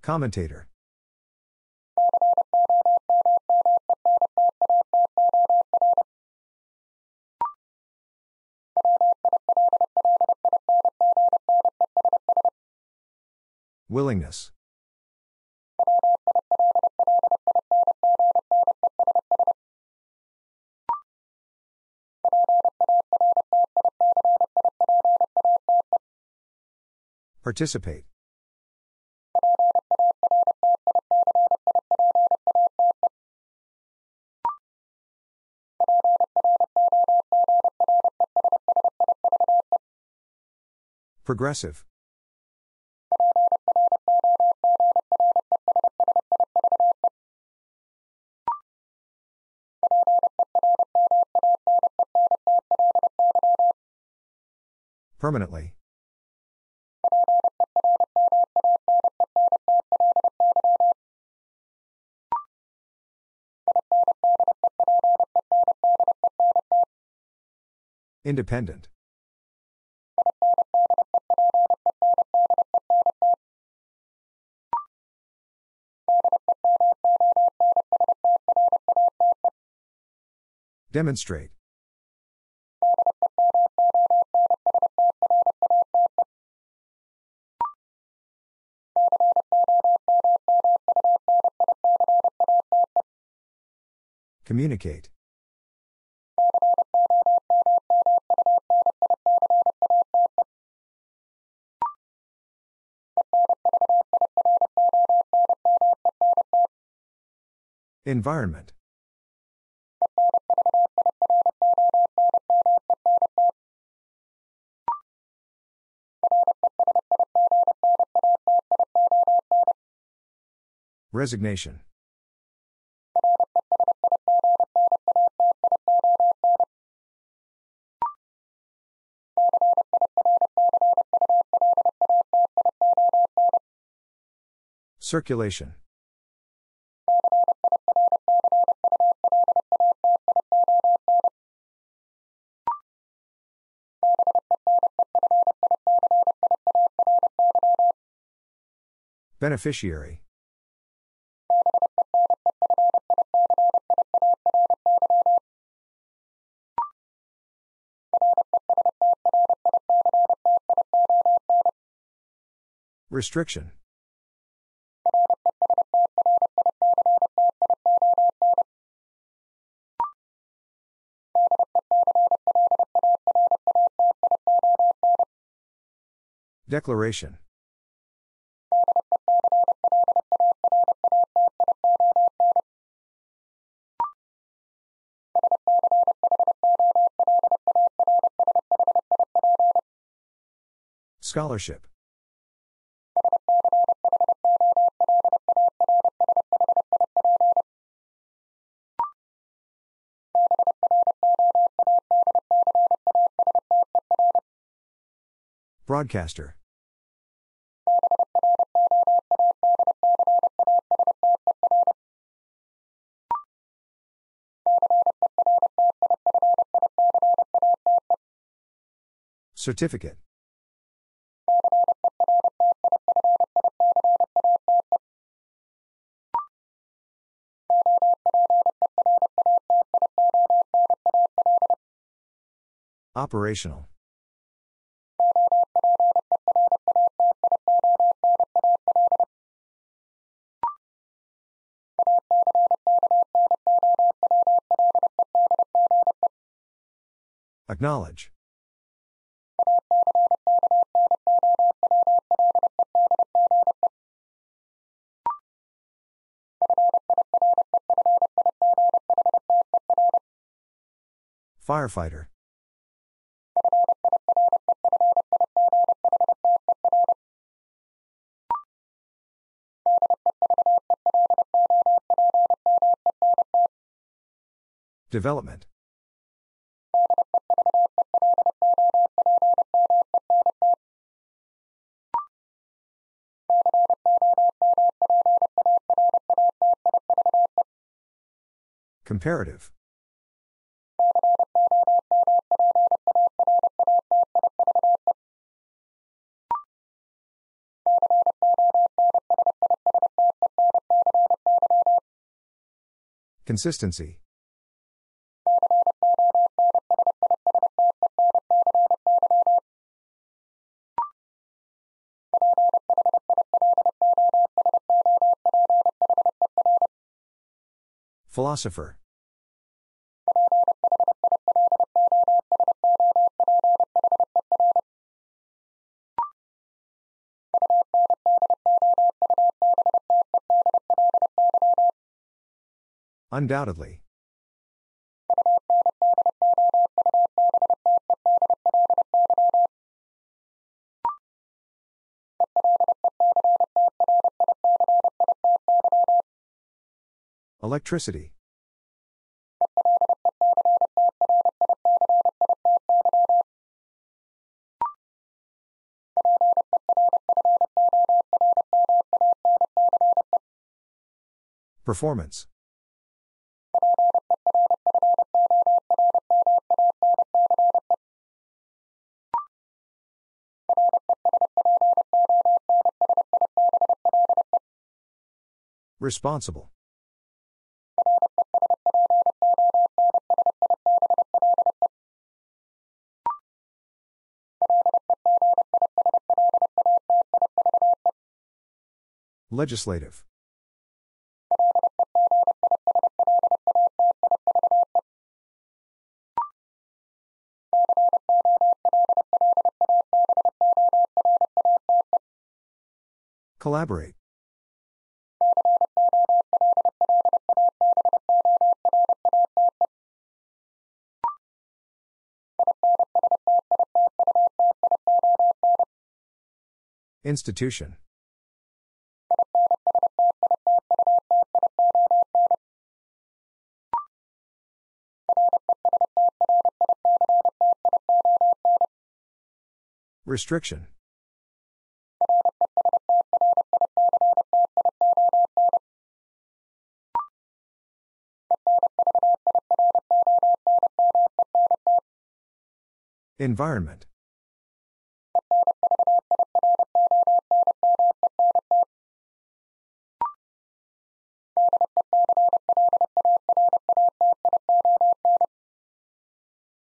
Commentator. Willingness. Participate. Progressive. Permanently. Independent. Demonstrate. Communicate. Environment. Resignation. Circulation. Beneficiary. Restriction. Declaration. Scholarship. Broadcaster. Certificate. Operational. Acknowledge. Firefighter. Development. Comparative. Consistency. Philosopher. Undoubtedly. Electricity. Performance. Responsible. Legislative. Collaborate. Institution. Restriction. Environment.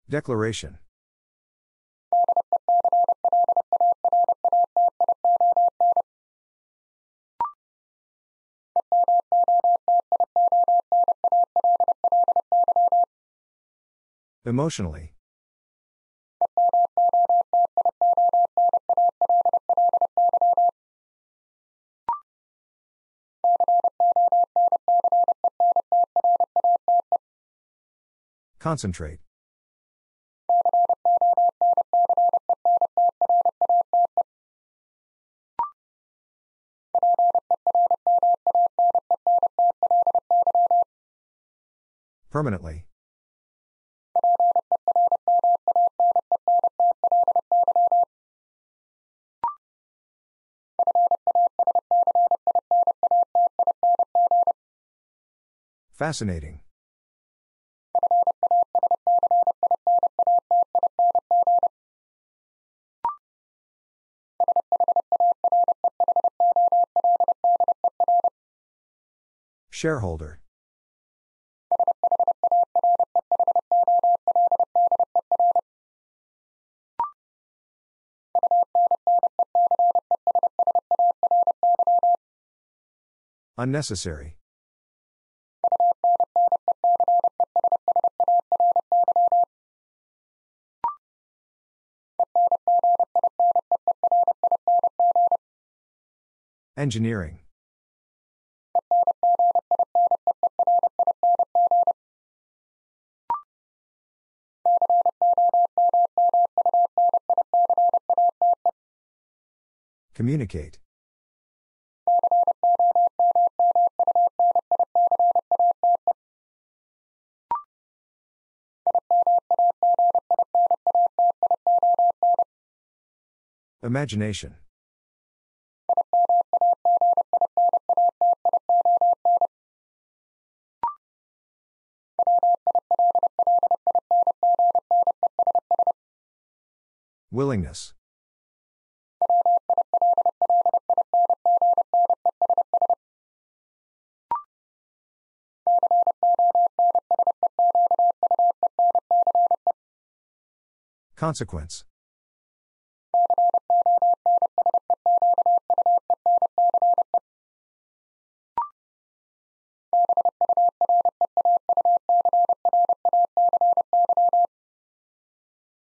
Declaration. Emotionally. Concentrate. Permanently. Fascinating. Shareholder. Unnecessary. Engineering. Communicate. Imagination. Willingness. Consequence.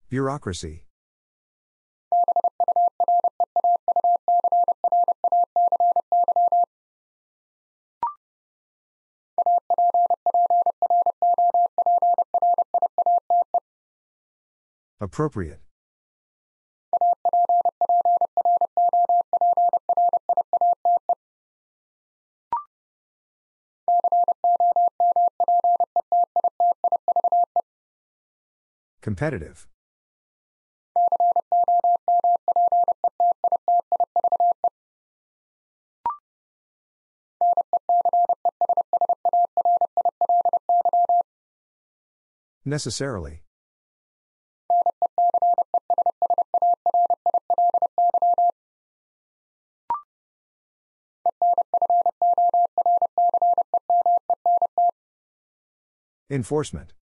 Bureaucracy. Appropriate. Competitive. Necessarily. Enforcement.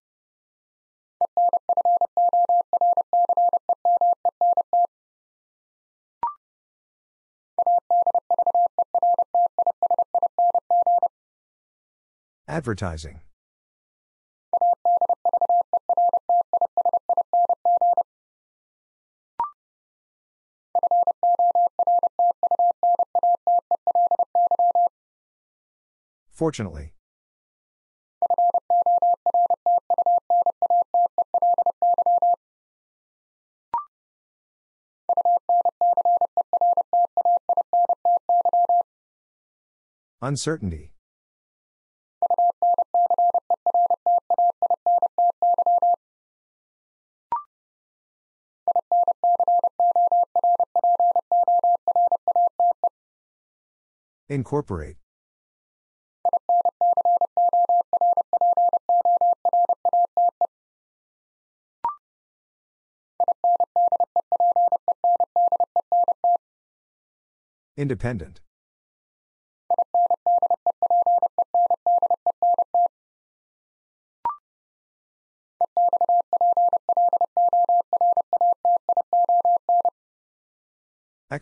Advertising. Fortunately. Uncertainty. Incorporate. Independent.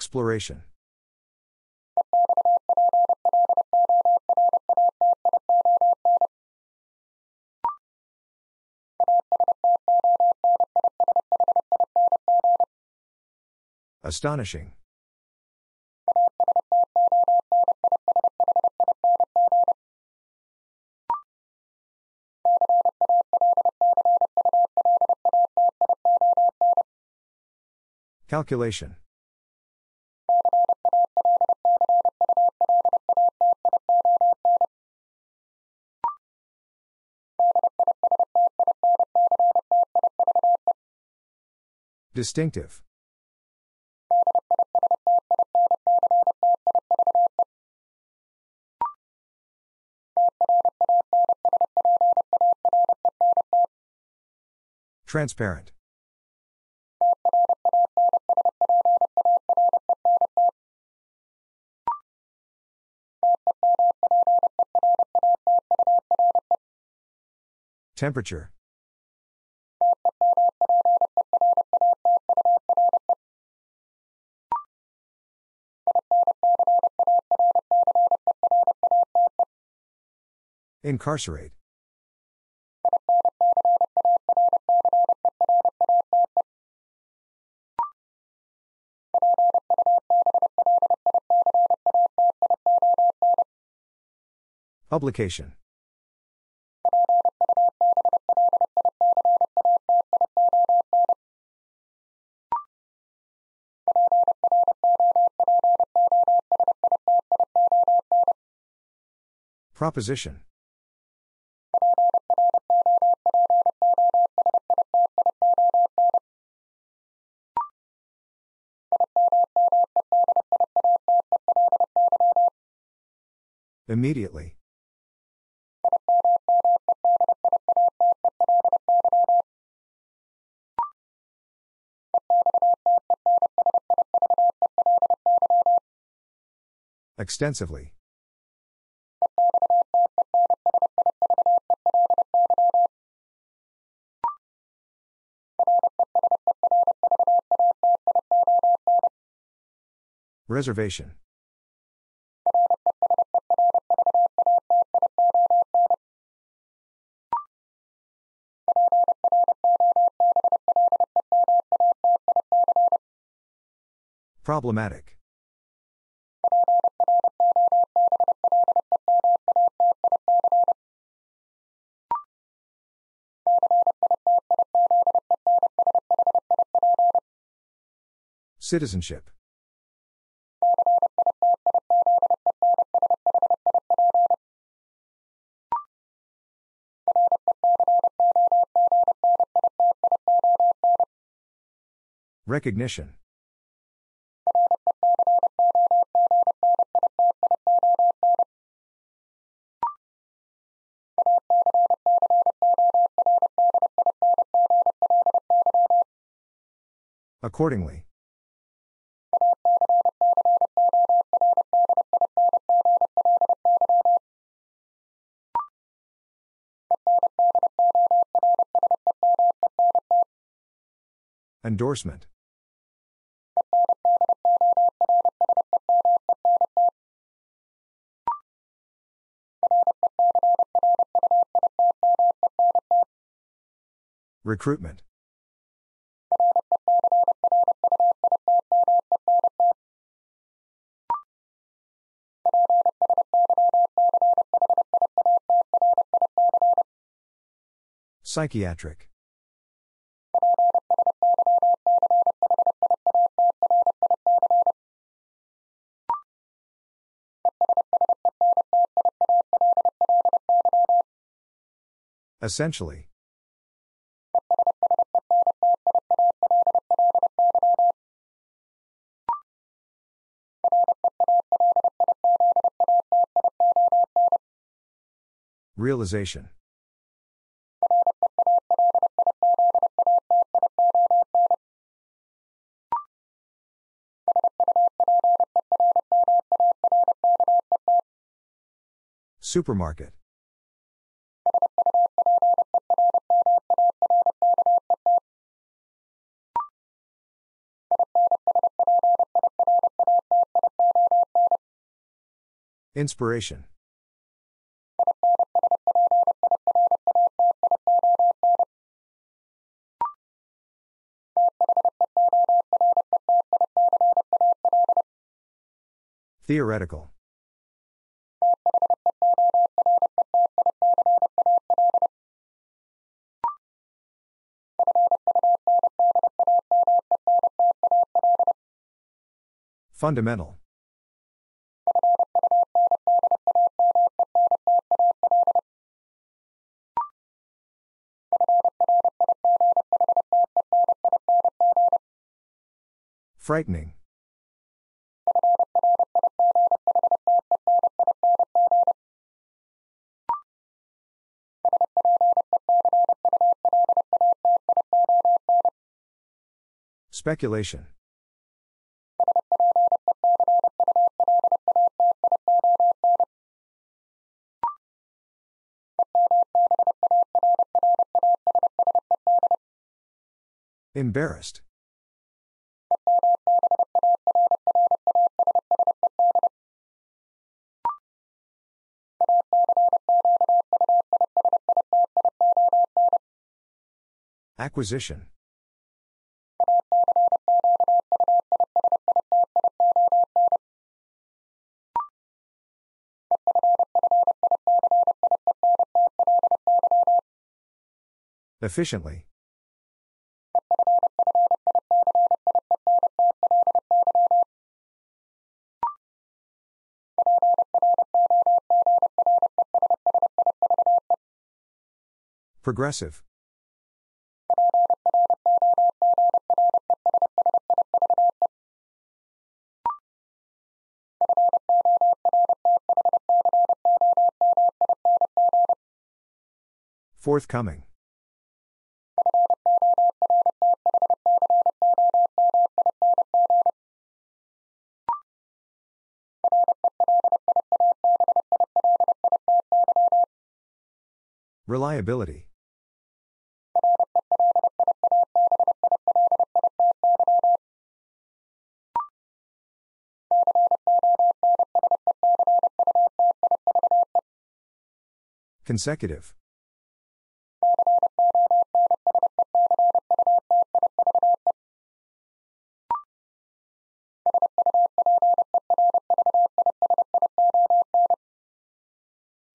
Exploration. Astonishing. Calculation. Distinctive. Transparent. Temperature. Incarcerate. Publication. Proposition. Immediately. Extensively. Reservation. Problematic. Citizenship. Recognition. Accordingly. Endorsement. Recruitment. Psychiatric. Essentially. Realization Supermarket. Inspiration. Theoretical. Fundamental. Frightening. Speculation. Embarrassed. Acquisition. Efficiently. Progressive. Forthcoming. Reliability. Consecutive.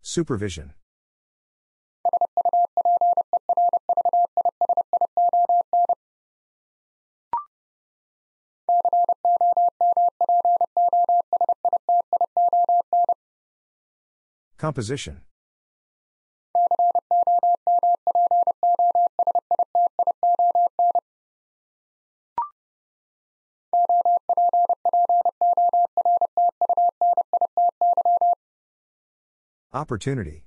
Supervision. Composition. Opportunity.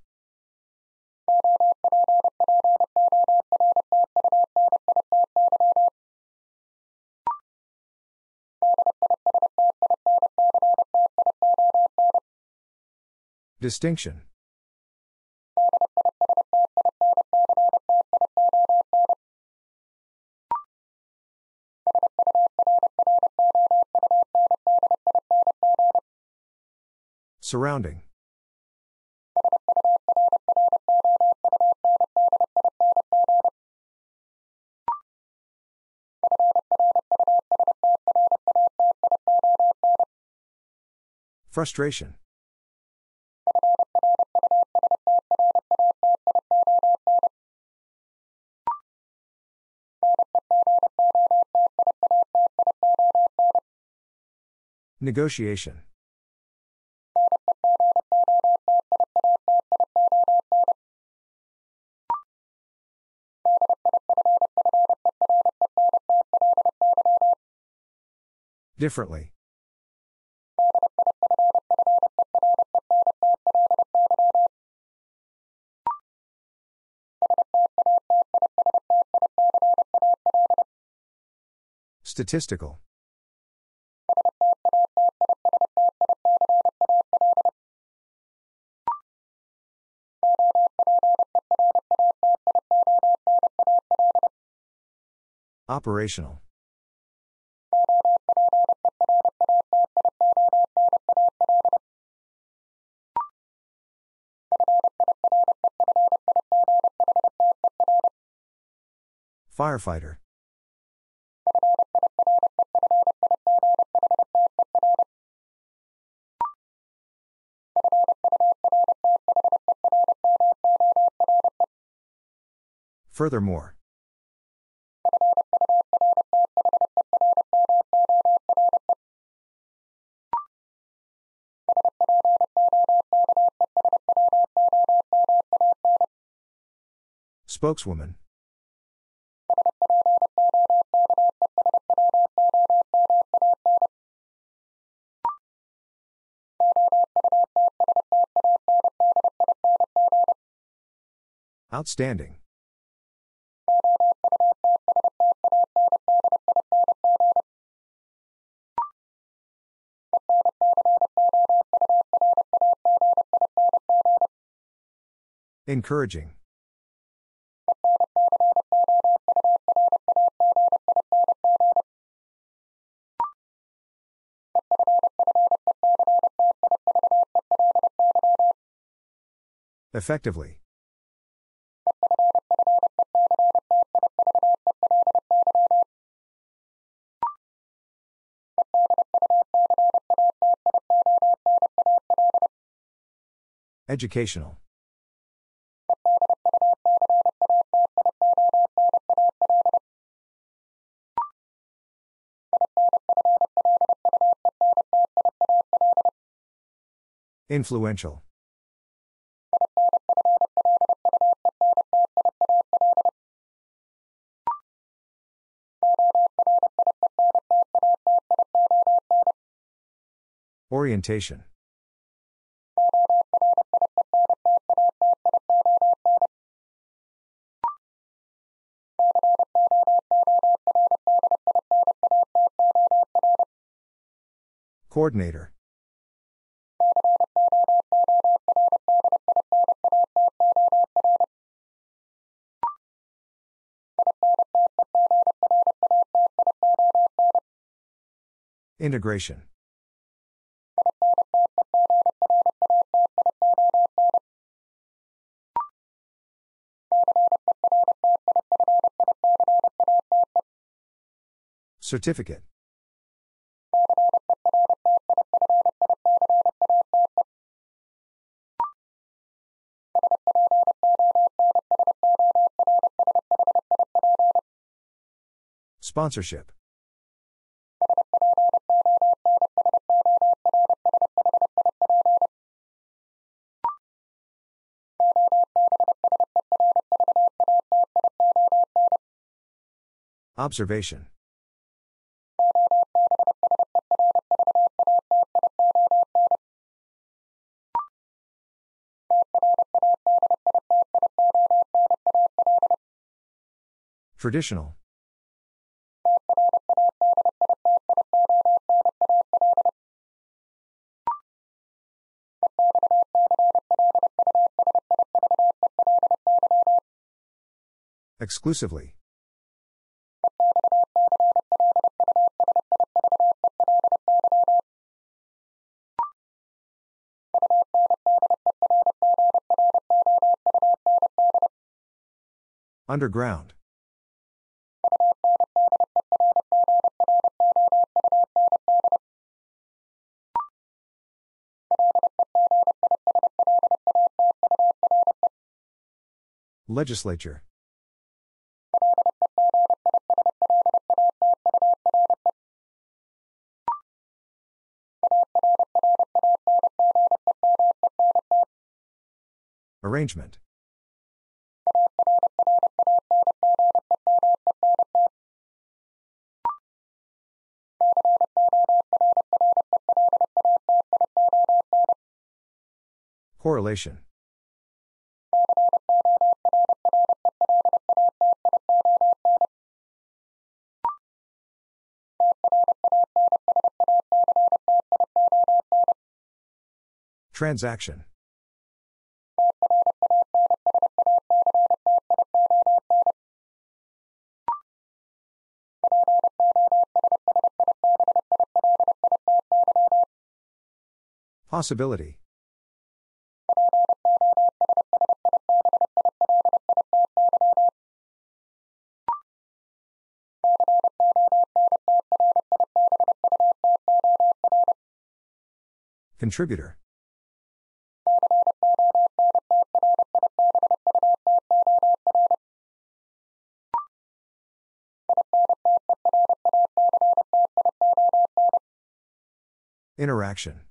Distinction. Surrounding. Frustration. Negotiation. Differently. Statistical. Operational. Firefighter. Furthermore. Spokeswoman. Outstanding. Encouraging. Effectively. Educational. Influential. Orientation. Coordinator. Integration. Certificate. Sponsorship. Observation. Traditional. Exclusively. Underground. Legislature. Arrangement. Correlation. Transaction. Possibility. Contributor. Interaction.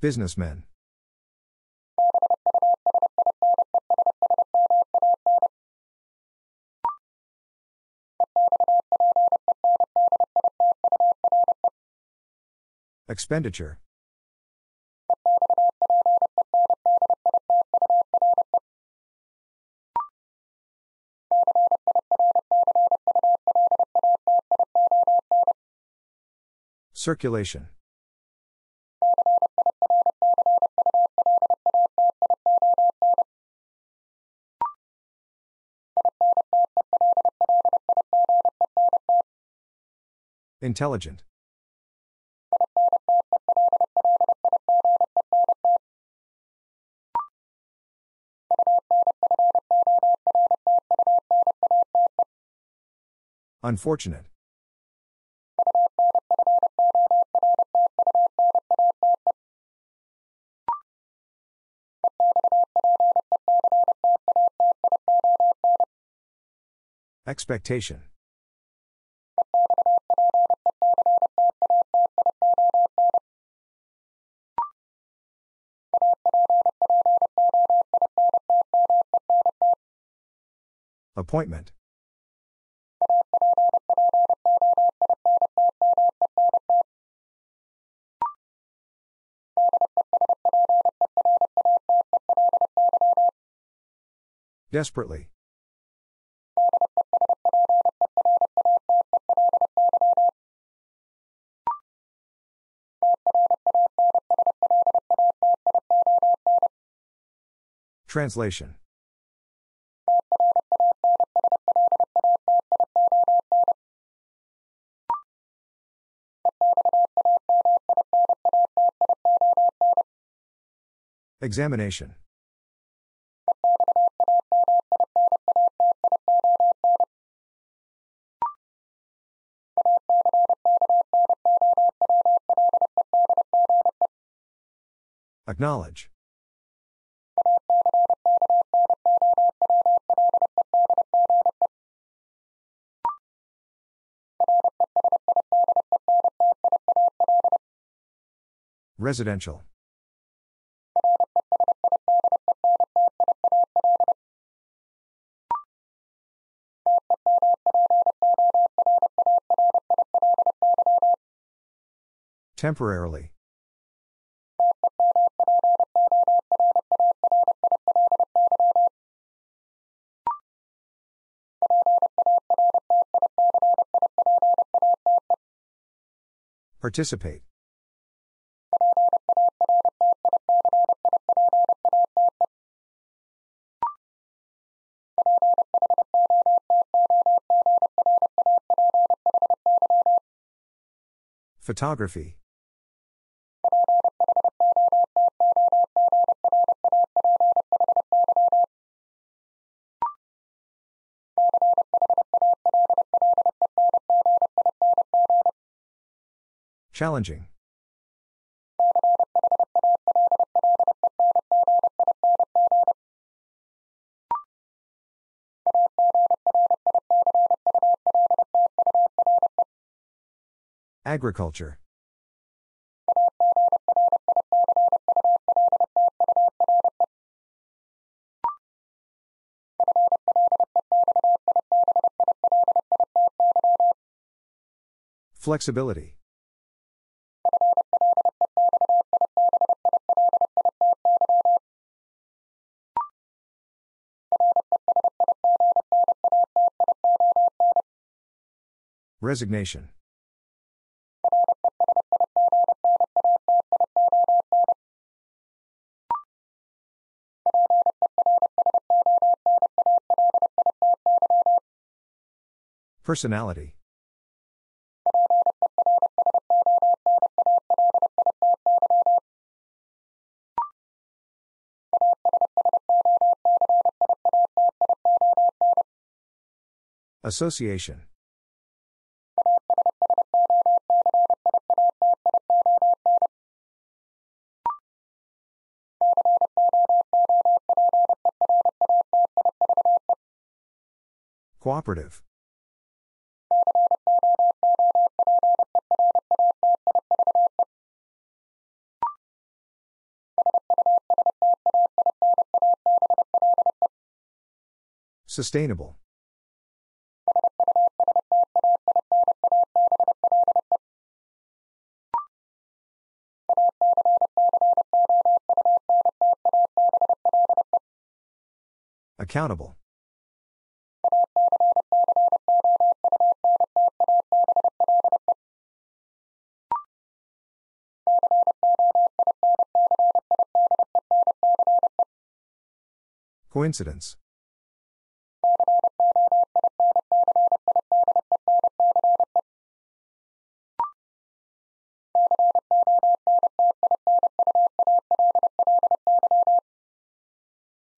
Businessmen. Expenditure. Circulation. Intelligent. Unfortunate. Expectation. Appointment. Desperately. Translation. Examination. Acknowledge. Residential. Temporarily. Participate. Photography. Challenging. Agriculture. Flexibility. Resignation. Personality. Association. Cooperative. Sustainable. Accountable. Coincidence.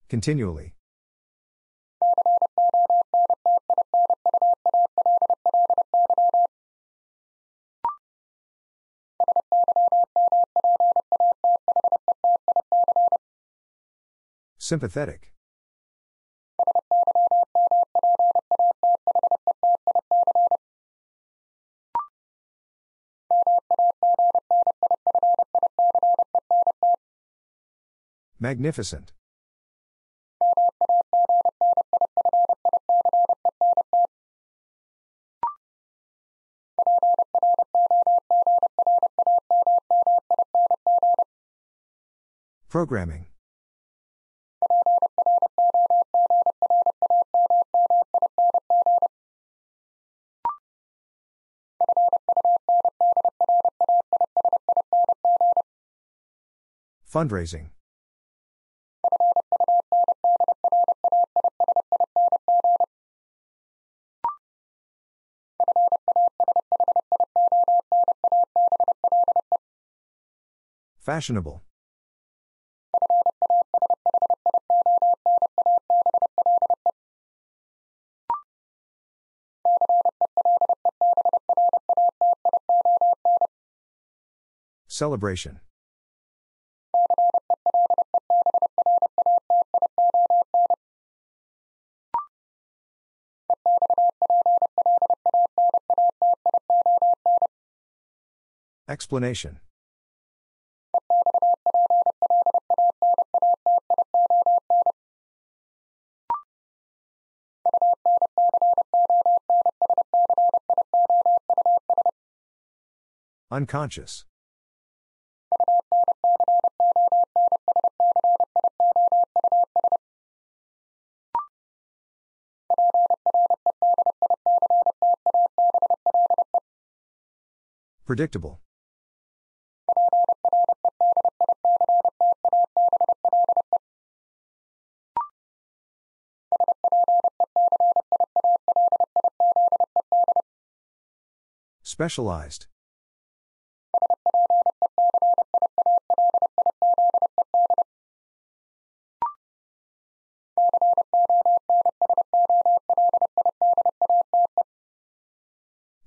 Continually. Sympathetic. Magnificent. Programming. Fundraising. Fashionable. Celebration. Explanation. Unconscious. Predictable. Specialized.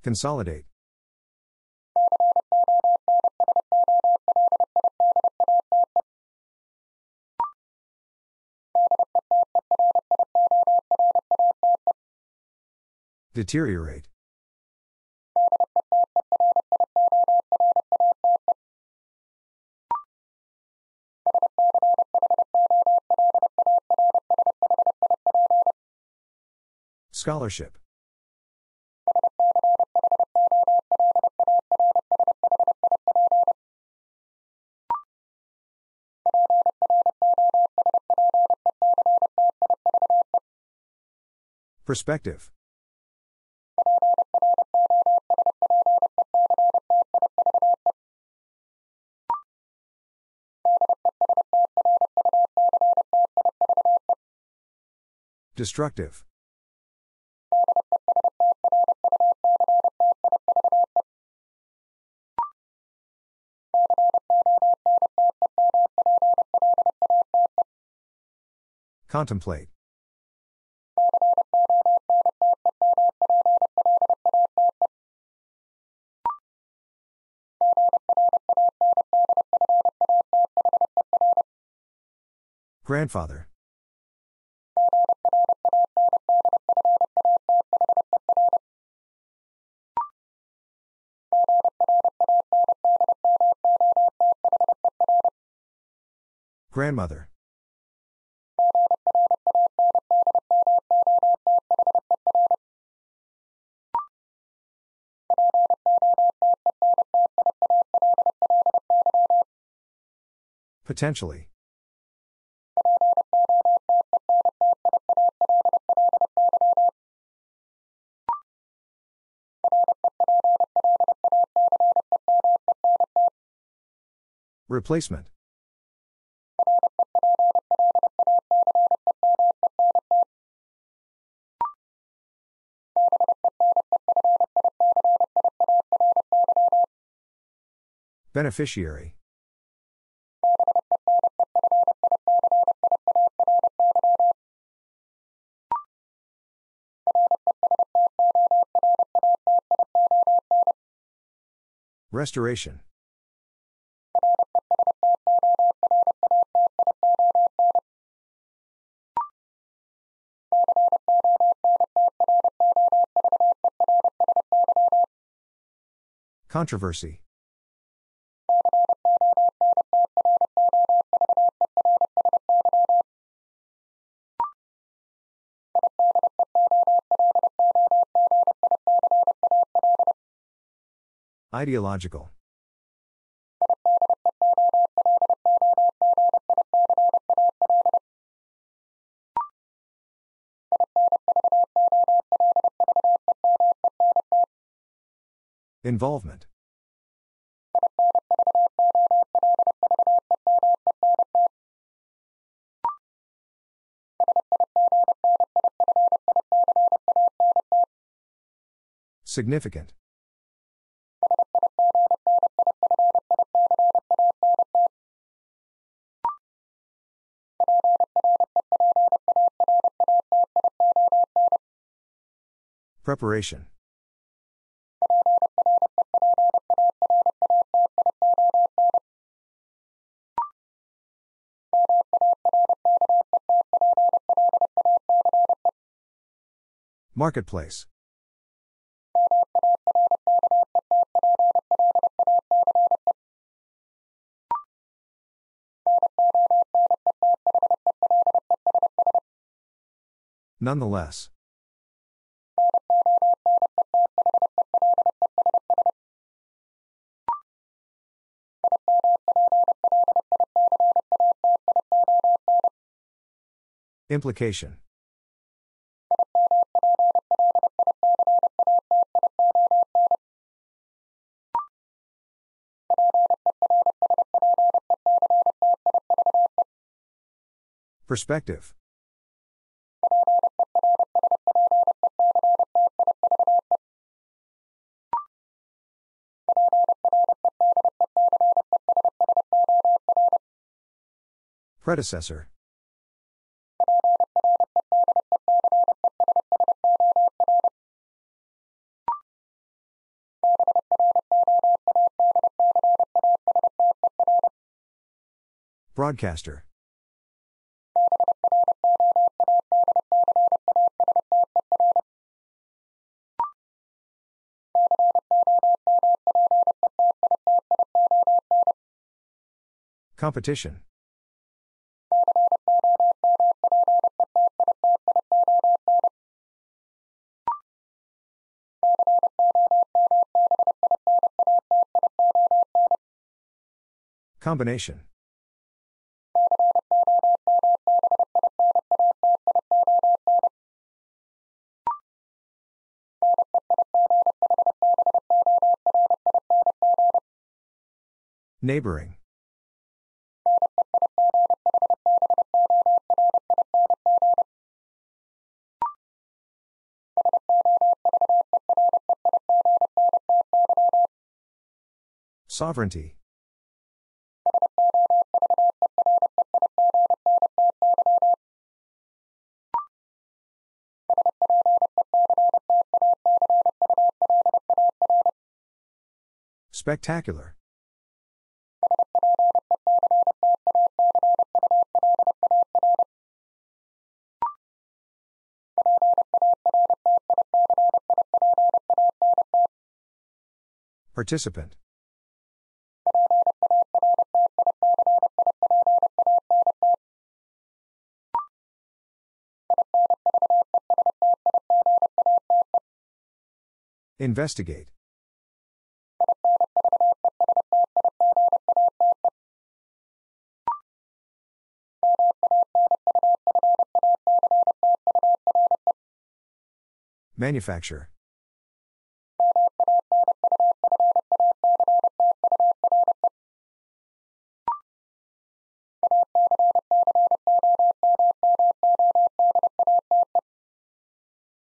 Consolidate. Deteriorate. Scholarship. Perspective Destructive. Contemplate. Grandfather. Grandmother. Potentially. Replacement. Beneficiary. Restoration. Controversy. Ideological. Involvement. Significant. Preparation. Marketplace. Nonetheless. Implication. Perspective. Predecessor. Broadcaster. Competition. Combination. Neighboring. Sovereignty. Spectacular. Participant. Investigate. Manufacture.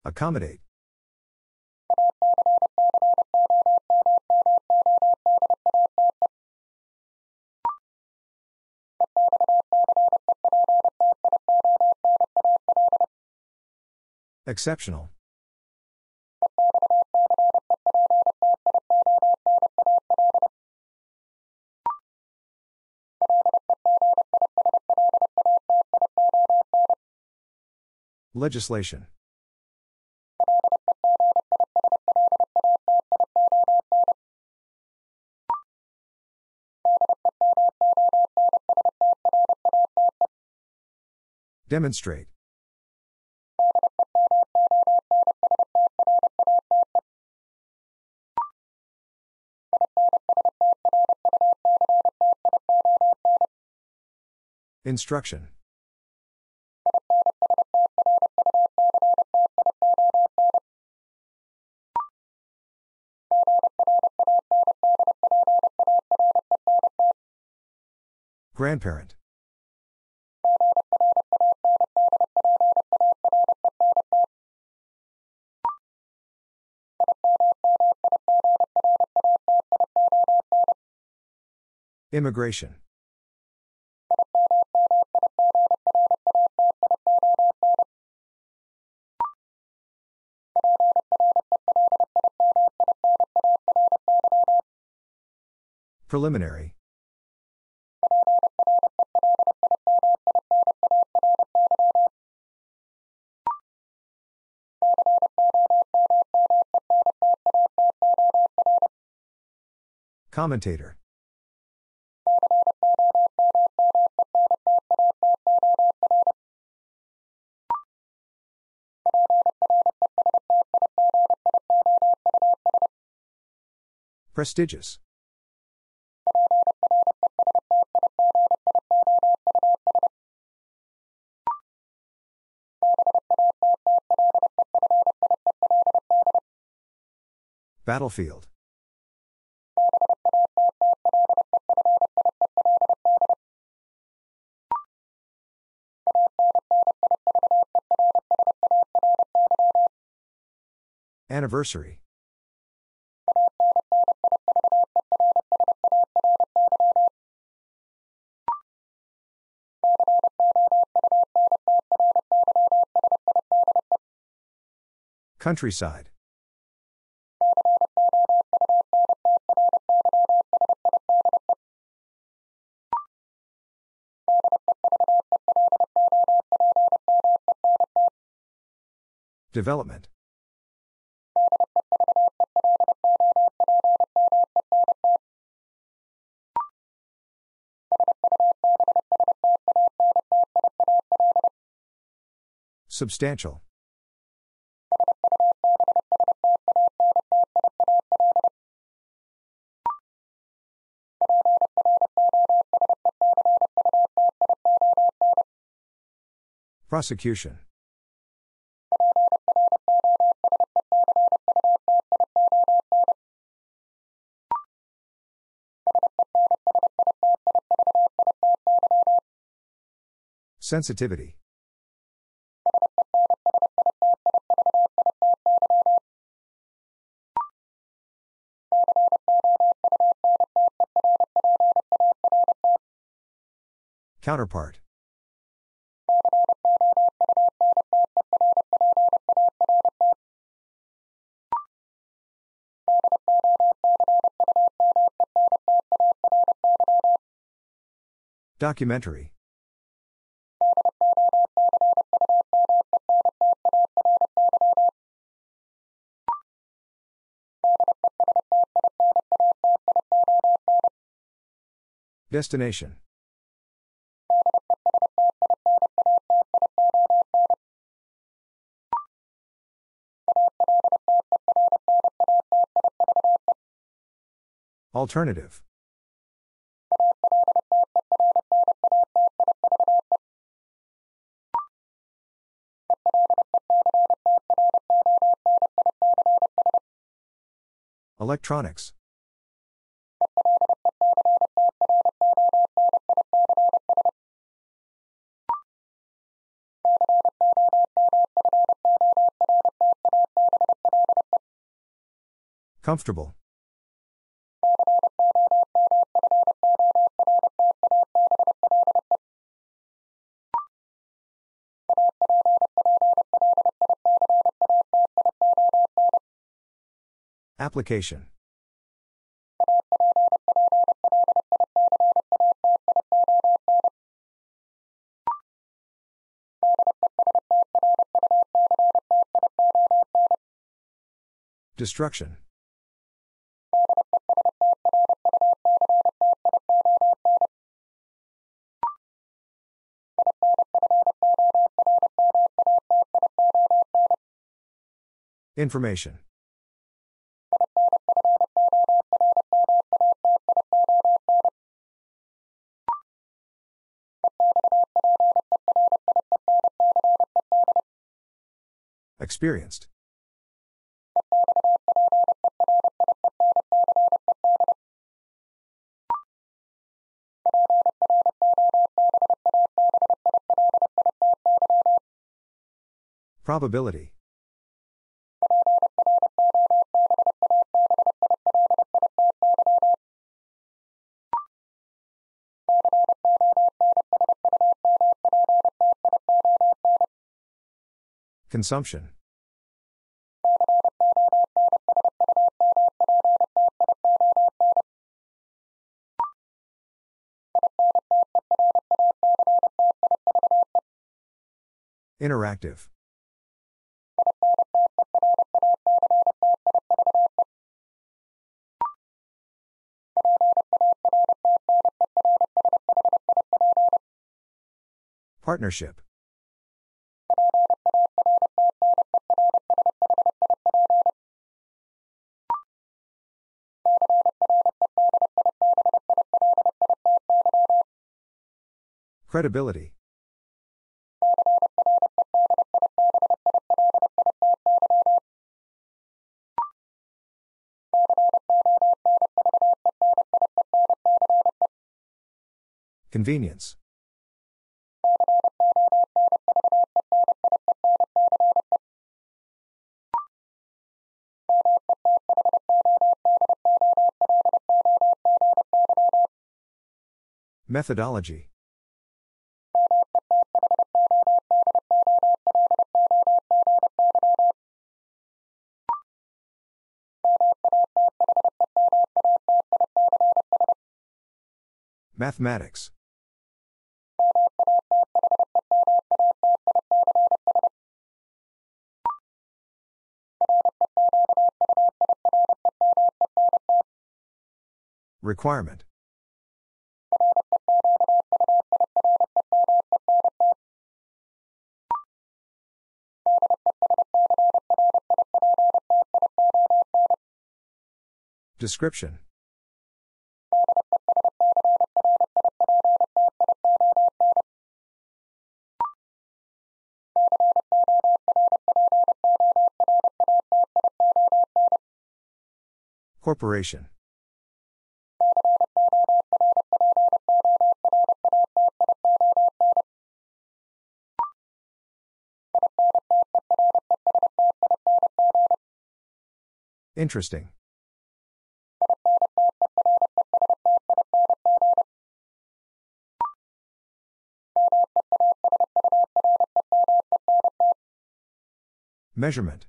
Accommodate. Exceptional. Legislation. Demonstrate. Instruction. Grandparent. Immigration. Preliminary. Commentator. Prestigious. Battlefield. Anniversary. Countryside. Development. Substantial. Prosecution. Sensitivity Counterpart. Documentary. Destination. Alternative. Electronics. Comfortable. Application. Destruction. Information. Experienced. Probability. Consumption. Interactive. Partnership. Credibility. Convenience. Methodology. Mathematics. Requirement. Description. Corporation. Interesting. Measurement.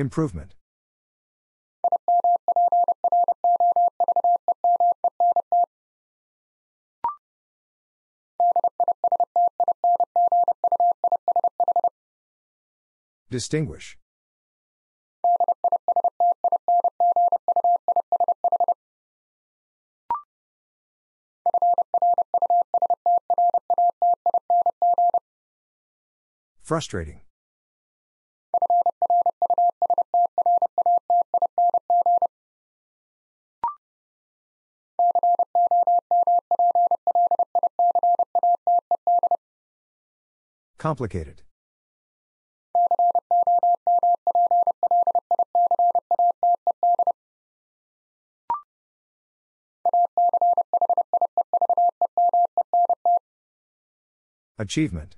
Improvement. Distinguish. Frustrating. Complicated. Achievement.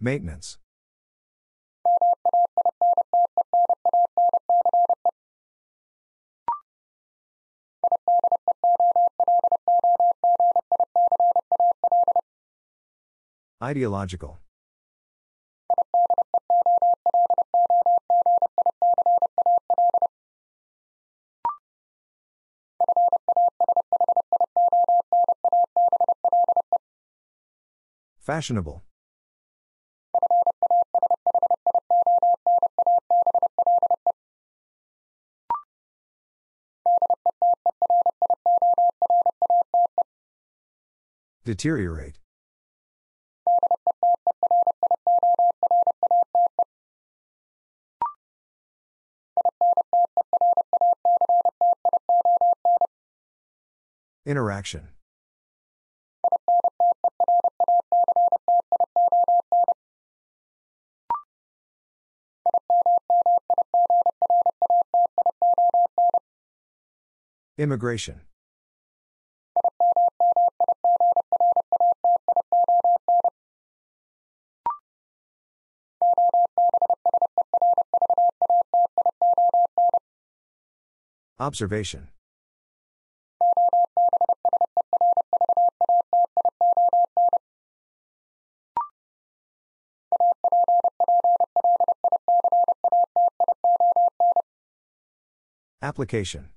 Maintenance. Ideological. Fashionable. Deteriorate. Interaction. Immigration. Observation. Application.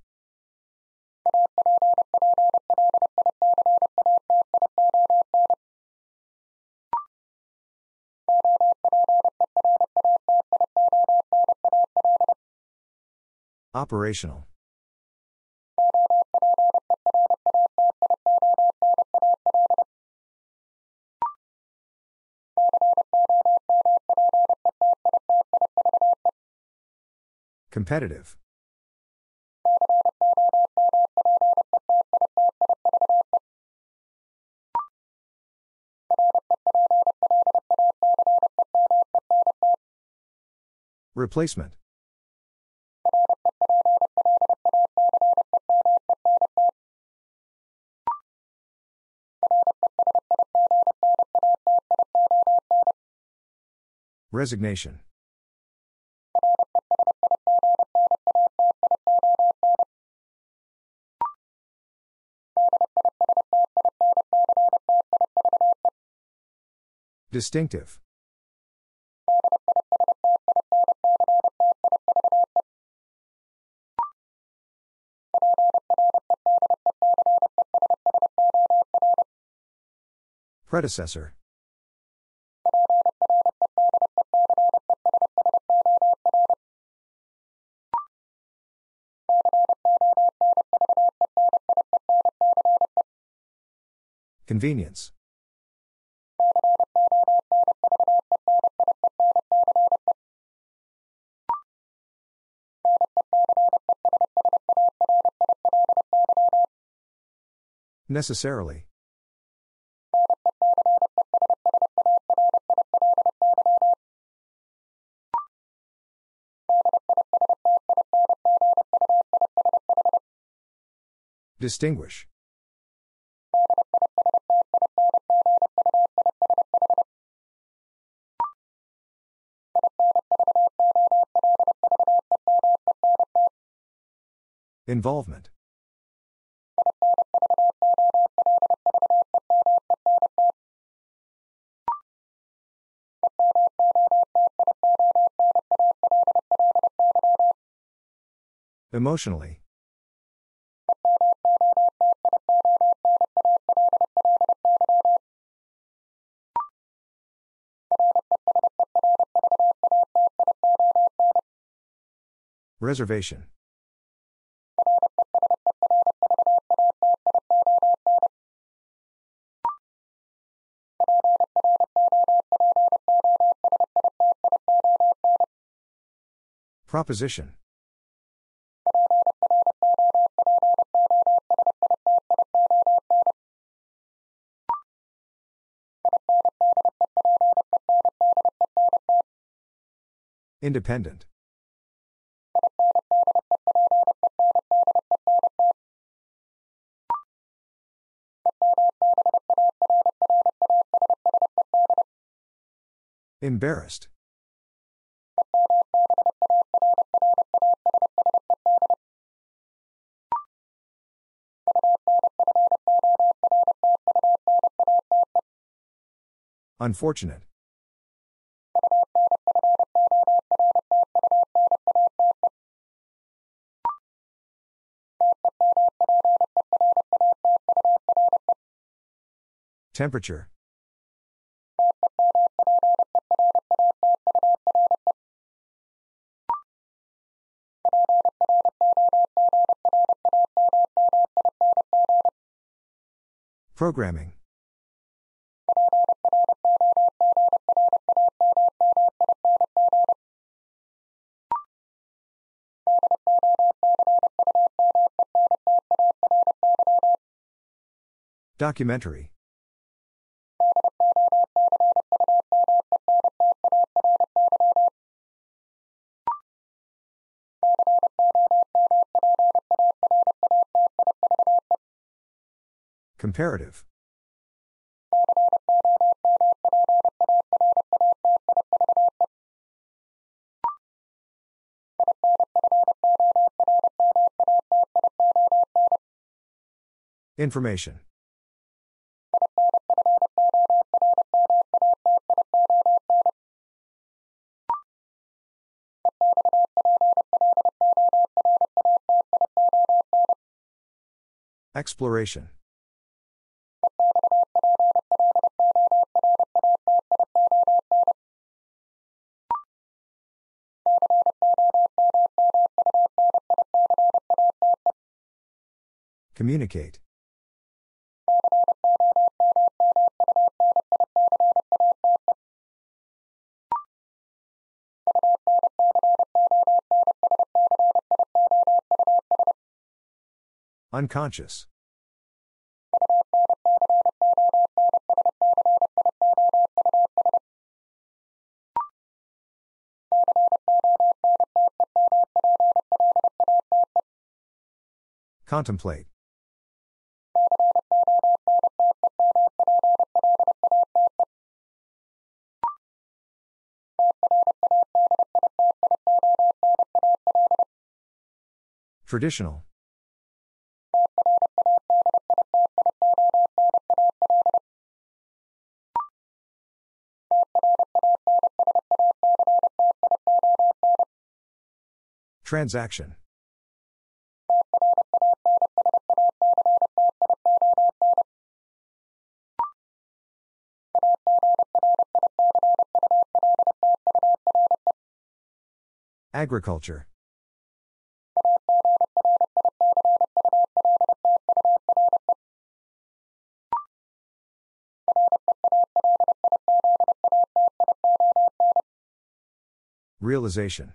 Operational. Competitive. Replacement. Resignation. Distinctive. Predecessor. Convenience. Necessarily. Distinguish. Involvement. Emotionally. Reservation. Proposition. Independent. Embarrassed. Unfortunate. Temperature. Programming. Documentary. Comparative. Information. Exploration. Communicate. Unconscious. Contemplate. Traditional. Transaction. Agriculture. Realization.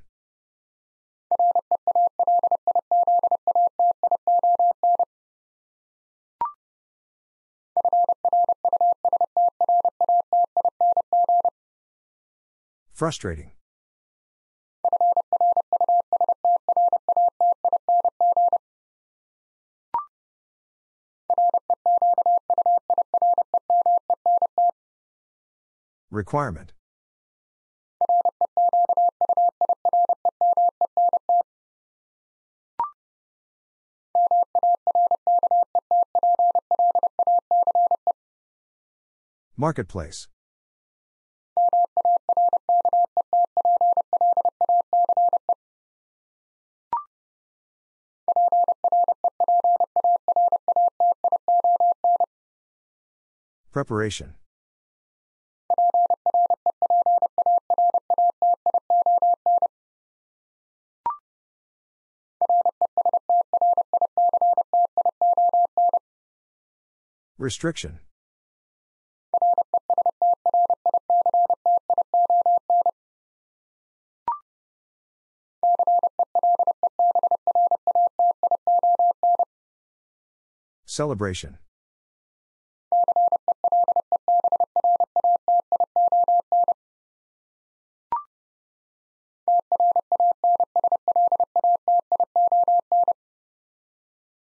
Frustrating. Requirement. Marketplace. Preparation. Restriction. Celebration.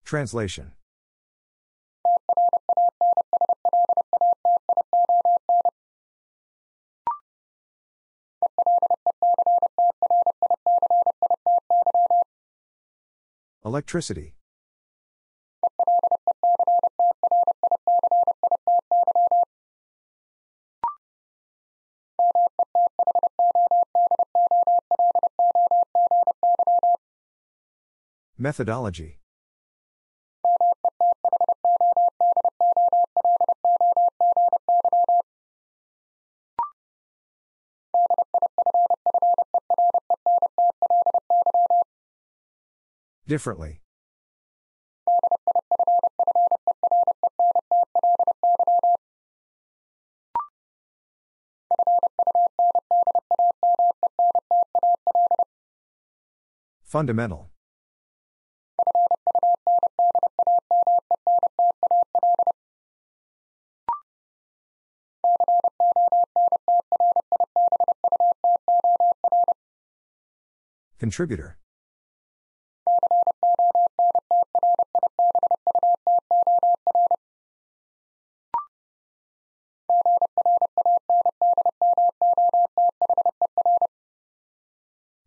Translation. Electricity. Methodology. Differently. Fundamental. Contributor.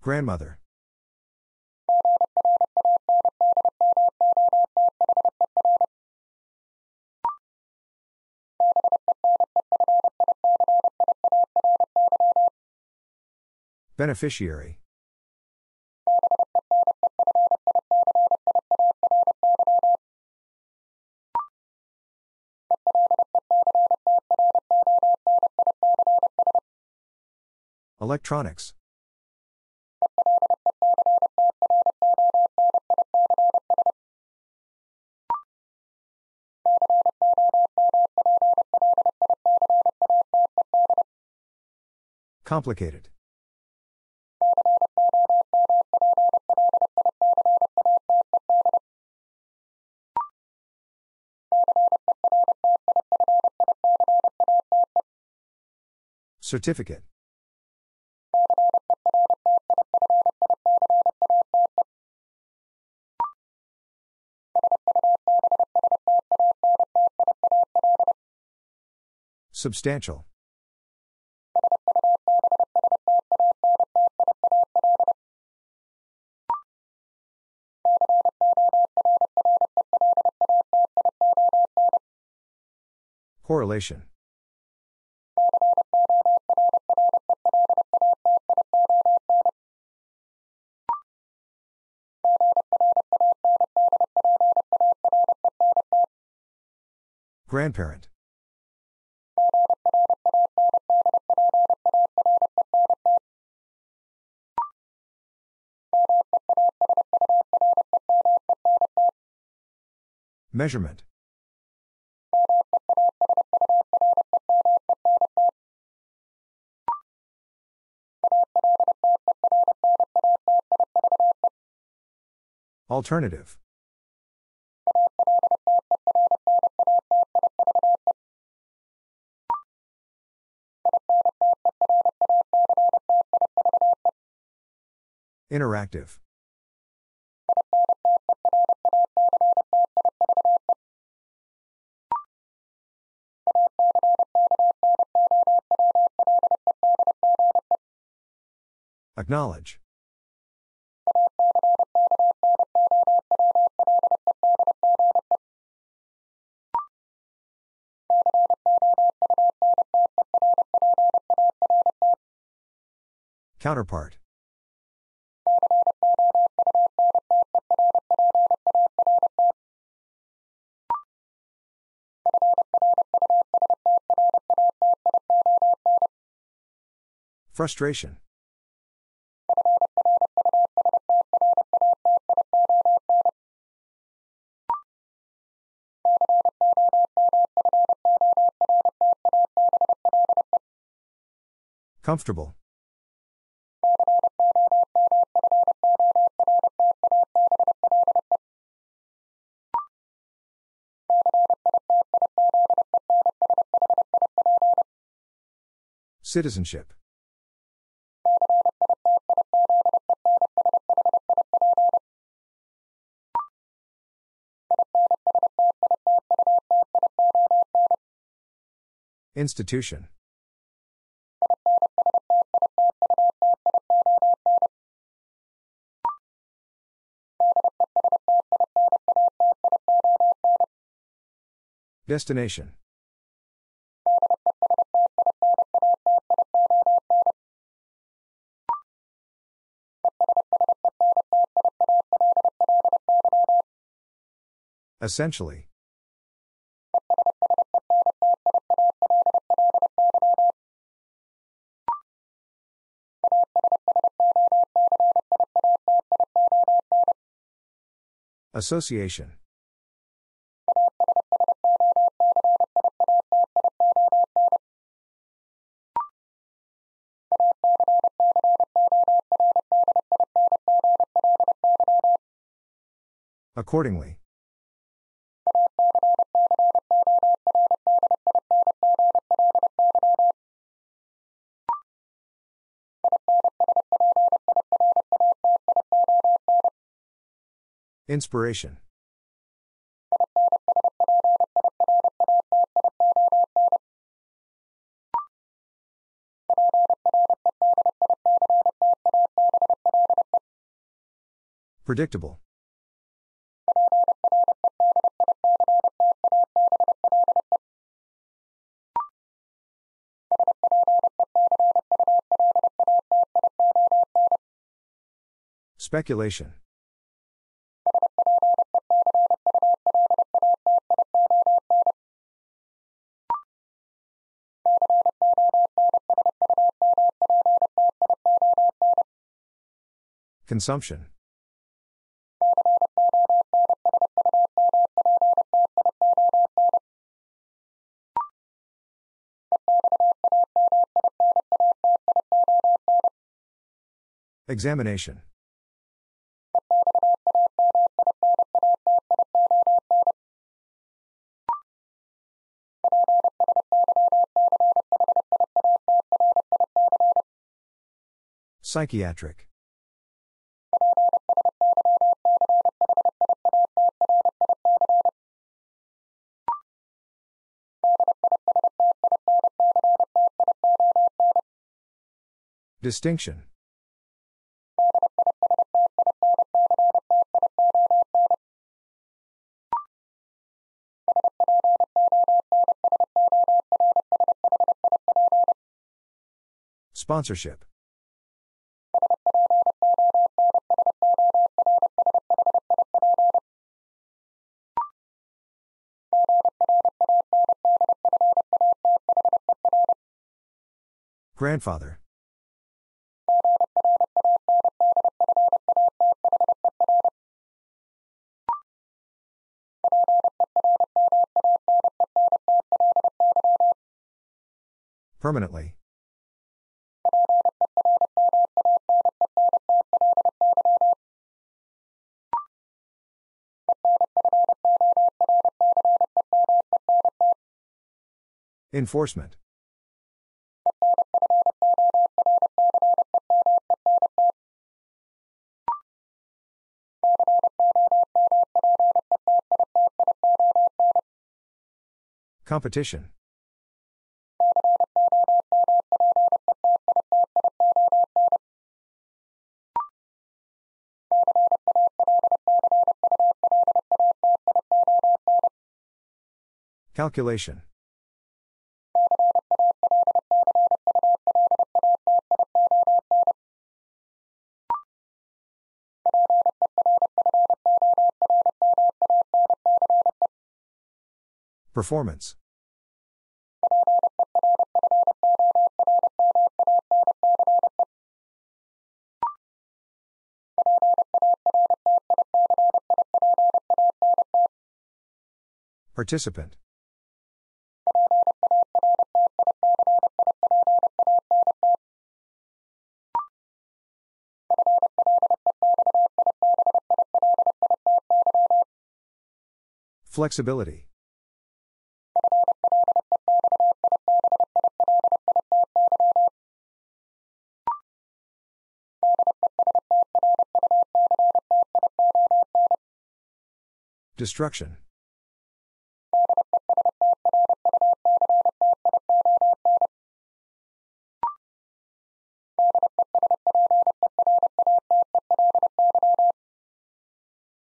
Grandmother. Beneficiary. Electronics. Complicated. Certificate. Substantial. Correlation. Grandparent. Measurement. Alternative. Interactive. Acknowledge. Counterpart. Frustration. Comfortable. Citizenship. Institution. Destination. Essentially. Association. Accordingly. Inspiration. Predictable. Speculation. Consumption. Examination. Psychiatric. Distinction. Sponsorship. Grandfather. Permanently. Enforcement. Competition. Calculation. Performance. Participant. Flexibility. Destruction.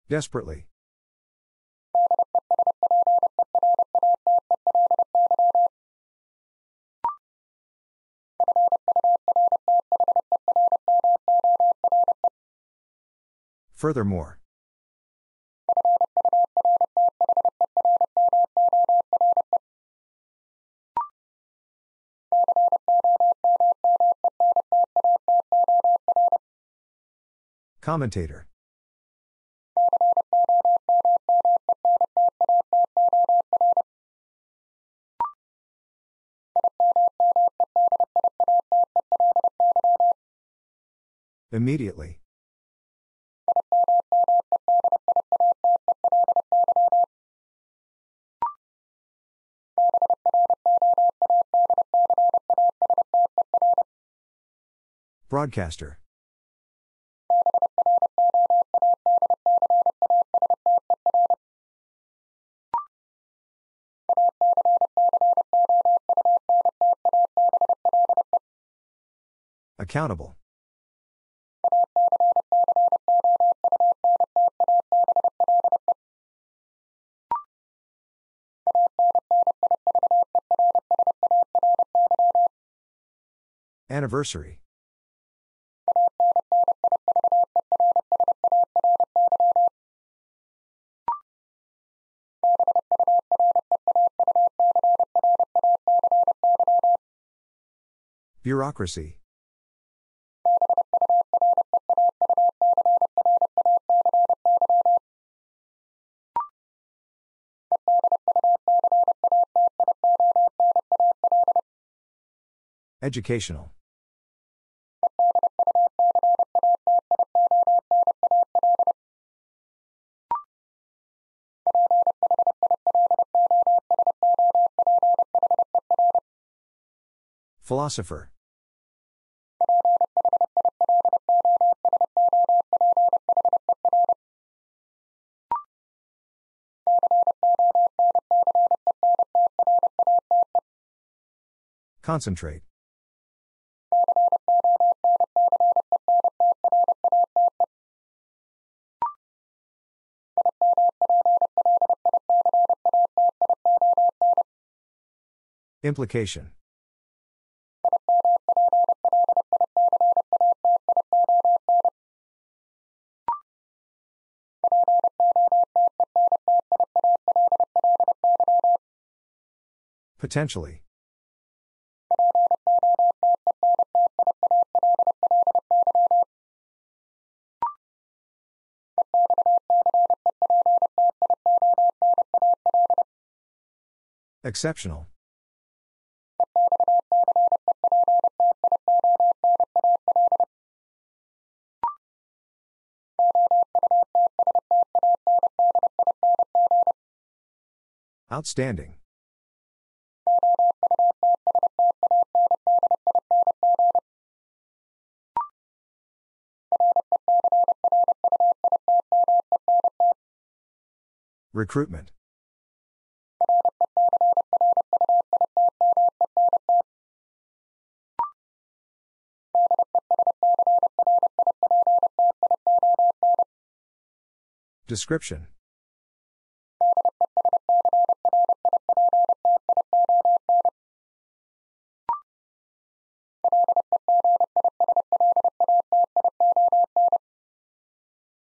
Desperately. Furthermore. Commentator. Immediately. Broadcaster. Accountable. Anniversary. Bureaucracy. Educational. Philosopher. Concentrate. Implication. Potentially. Exceptional. Outstanding. Recruitment. Description.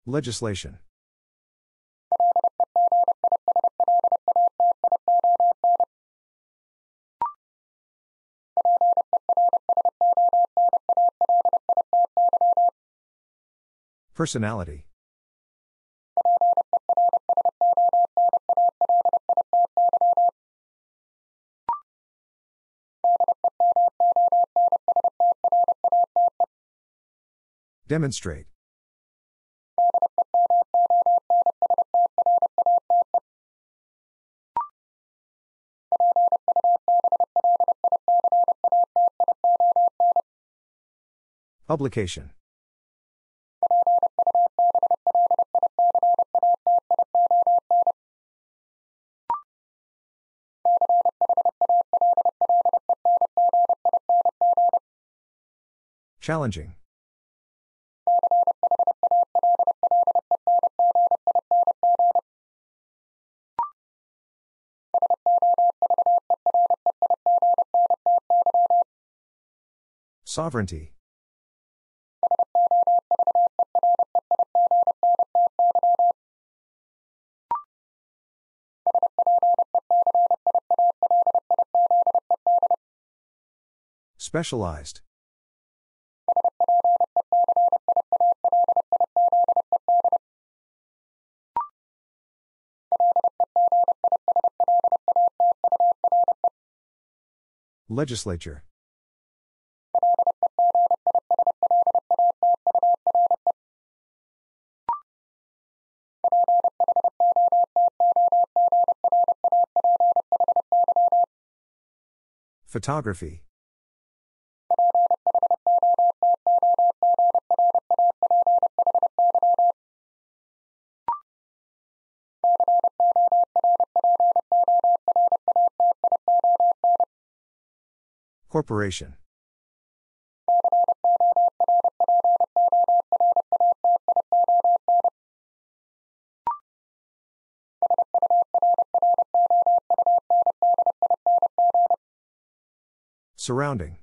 Legislation. Personality. Demonstrate. Publication. Challenging. Sovereignty. Specialized. Legislature. Photography. Corporation. Surrounding.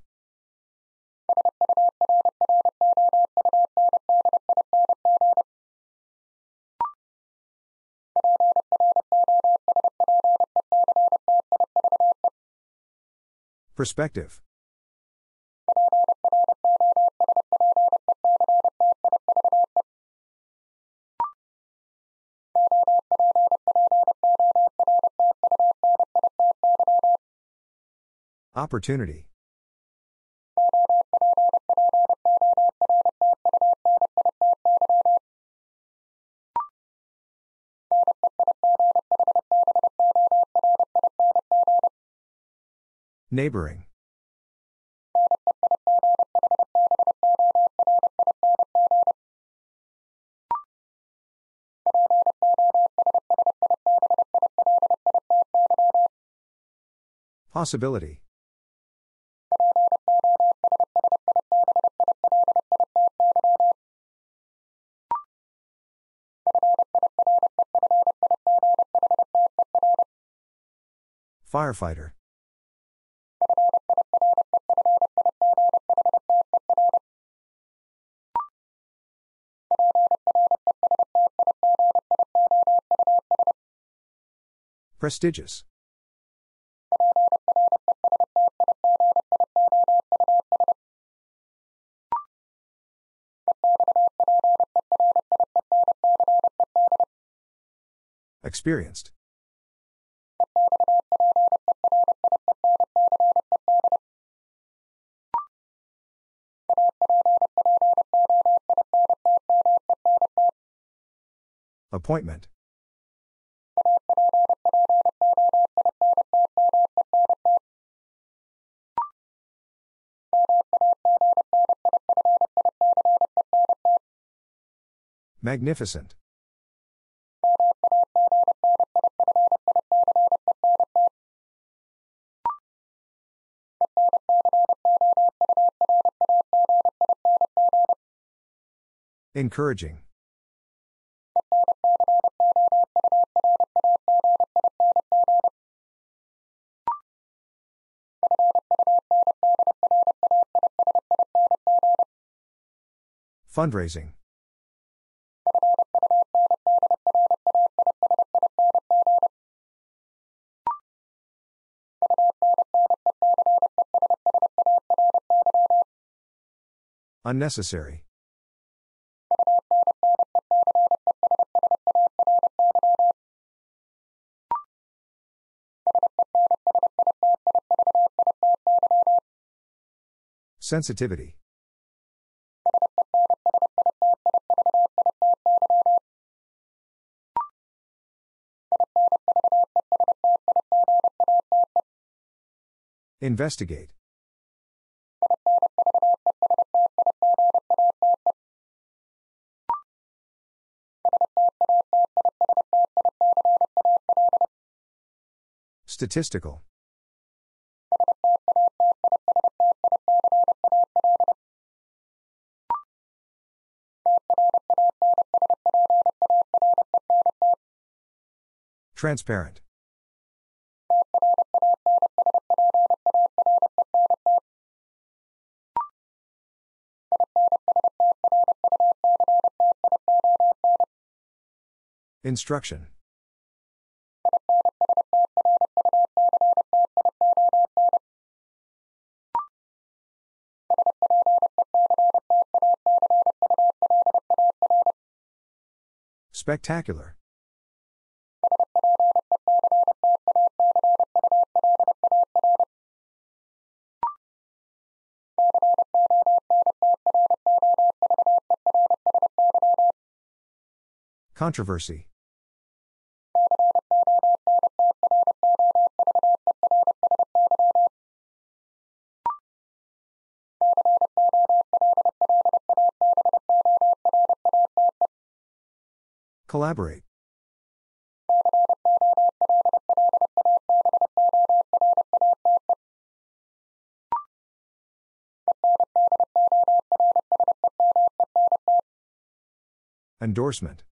Perspective. Opportunity. Neighboring. Possibility. Firefighter. Prestigious. Experienced. Appointment. Magnificent. Encouraging. Fundraising. Unnecessary. Sensitivity. Investigate. Statistical. Transparent. Instruction. Spectacular. Controversy. Collaborate. Endorsement.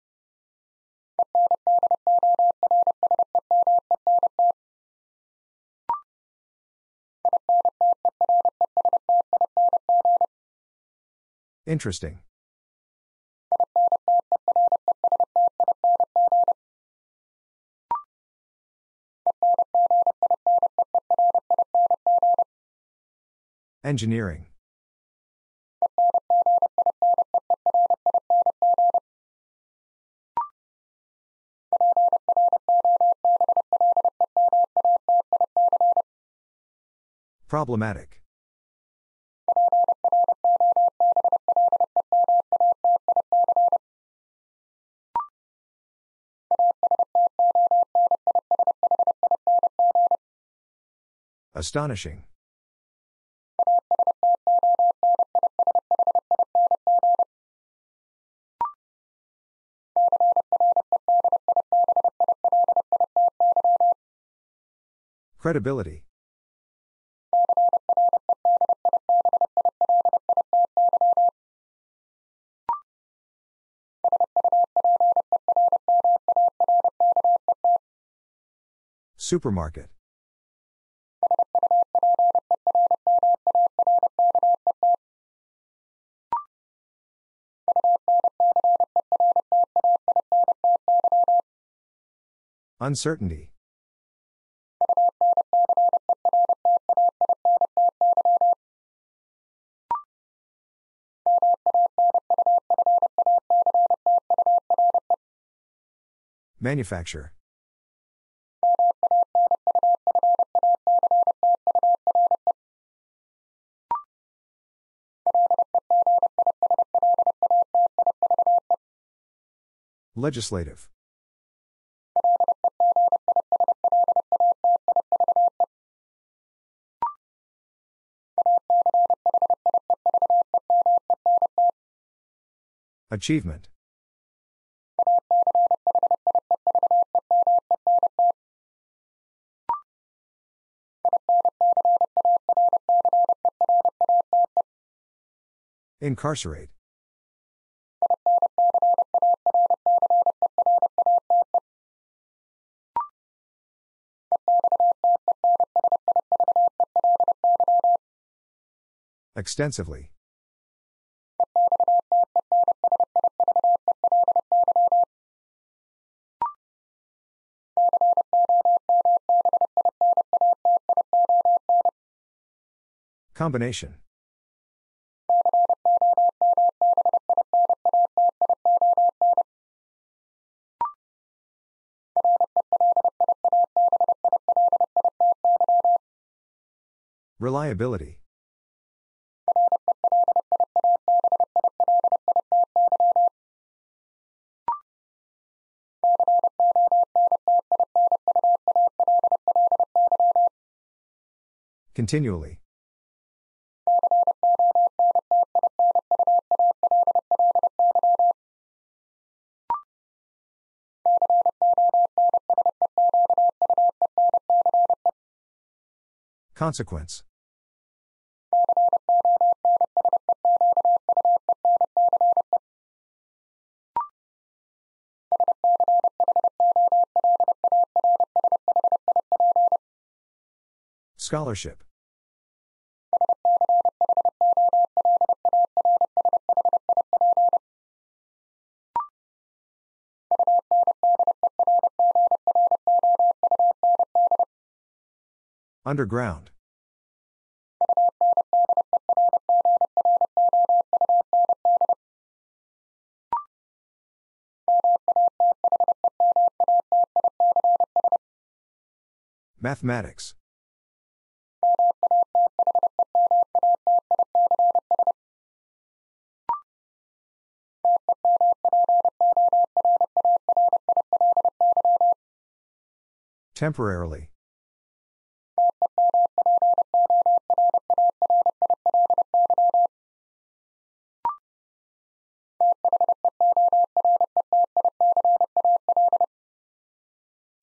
Interesting. Engineering. Problematic. Astonishing. Credibility. Supermarket. Uncertainty. Manufacture. Legislative. Achievement. Incarcerate. Extensively. Combination. Reliability. Continually. Consequence. Scholarship. Underground. Mathematics. Temporarily.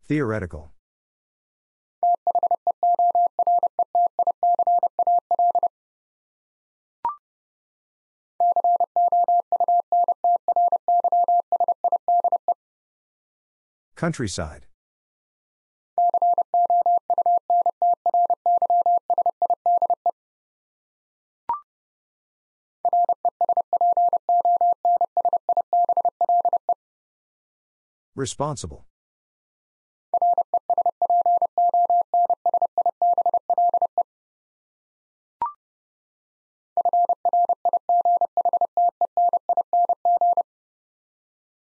Theoretical. Countryside. Responsible.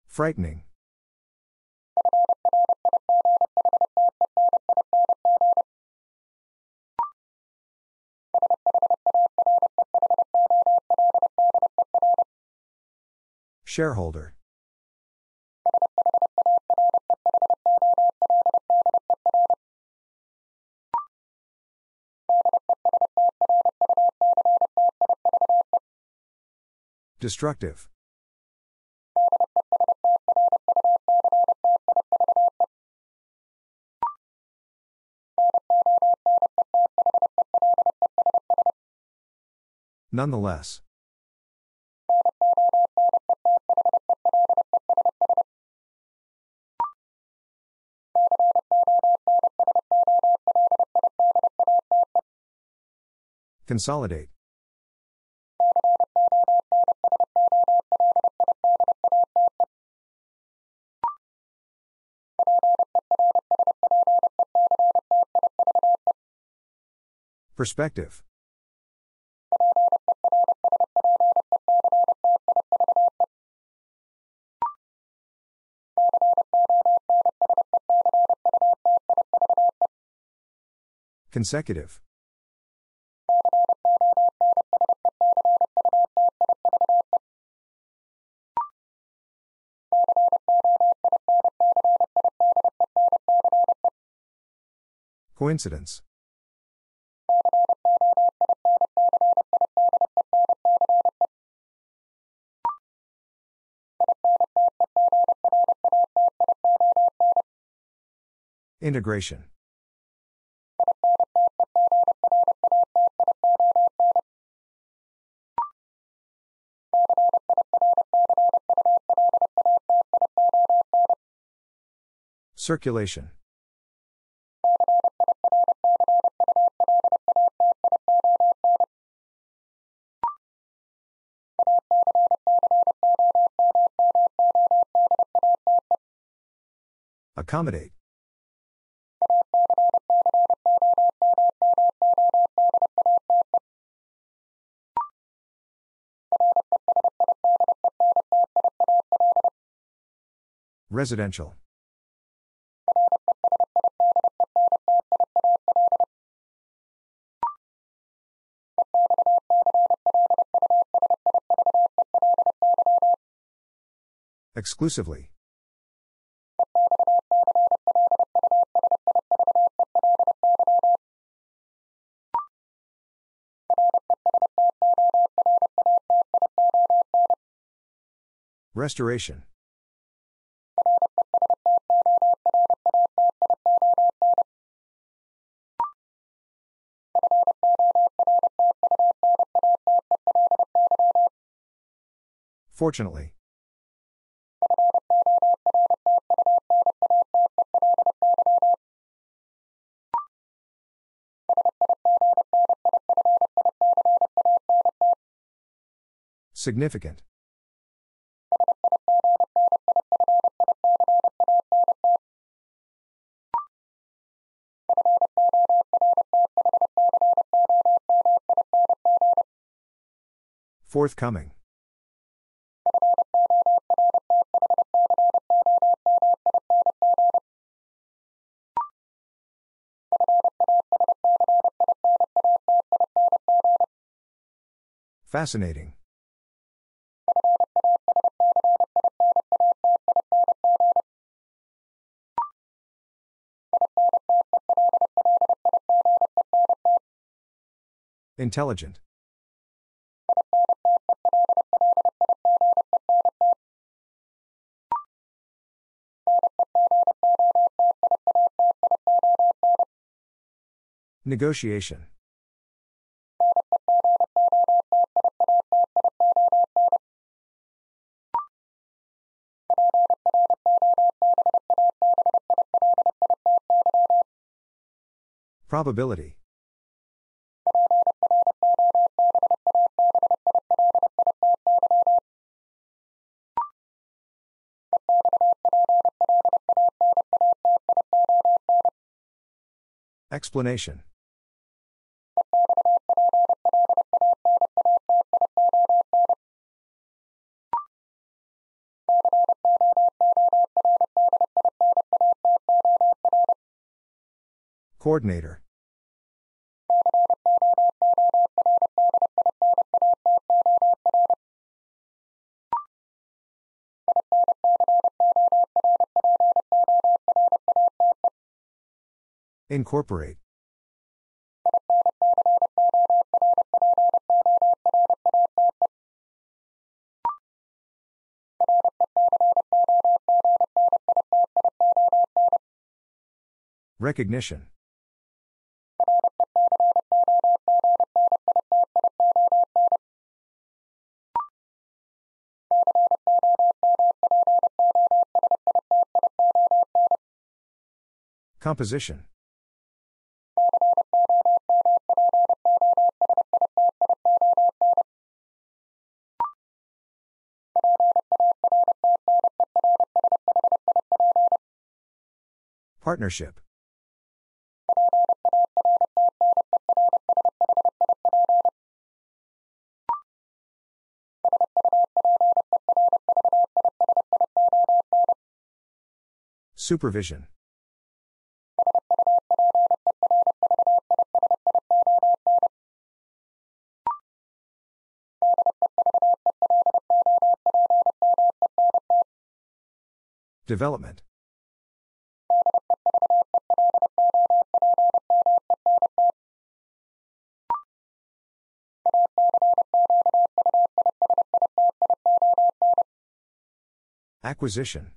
Frightening. Shareholder. Destructive. Nonetheless. Consolidate. Perspective. Consecutive. Coincidence. Integration. Circulation. Accommodate. Residential. Exclusively. Restoration. Fortunately. Significant. Forthcoming. Fascinating. Intelligent. Negotiation. Probability. Explanation. Coordinator. Incorporate. Recognition. Composition. Partnership. Supervision. Development. Acquisition.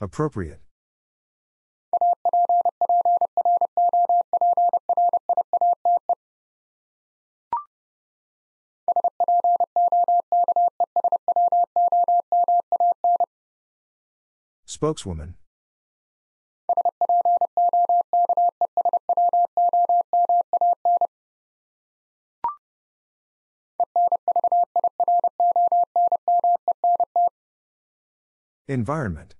Appropriate. Spokeswoman. Environment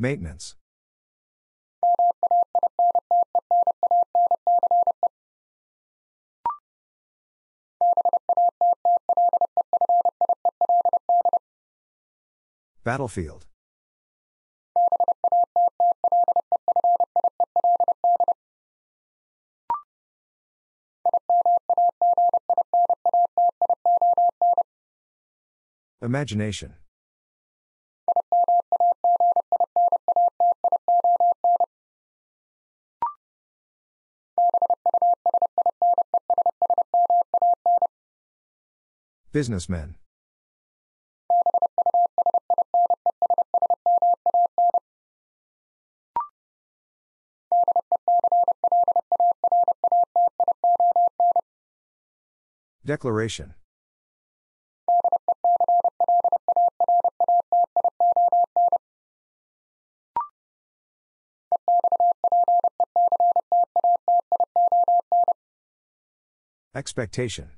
Maintenance. Battlefield. Imagination. Businessmen. Declaration. Expectation.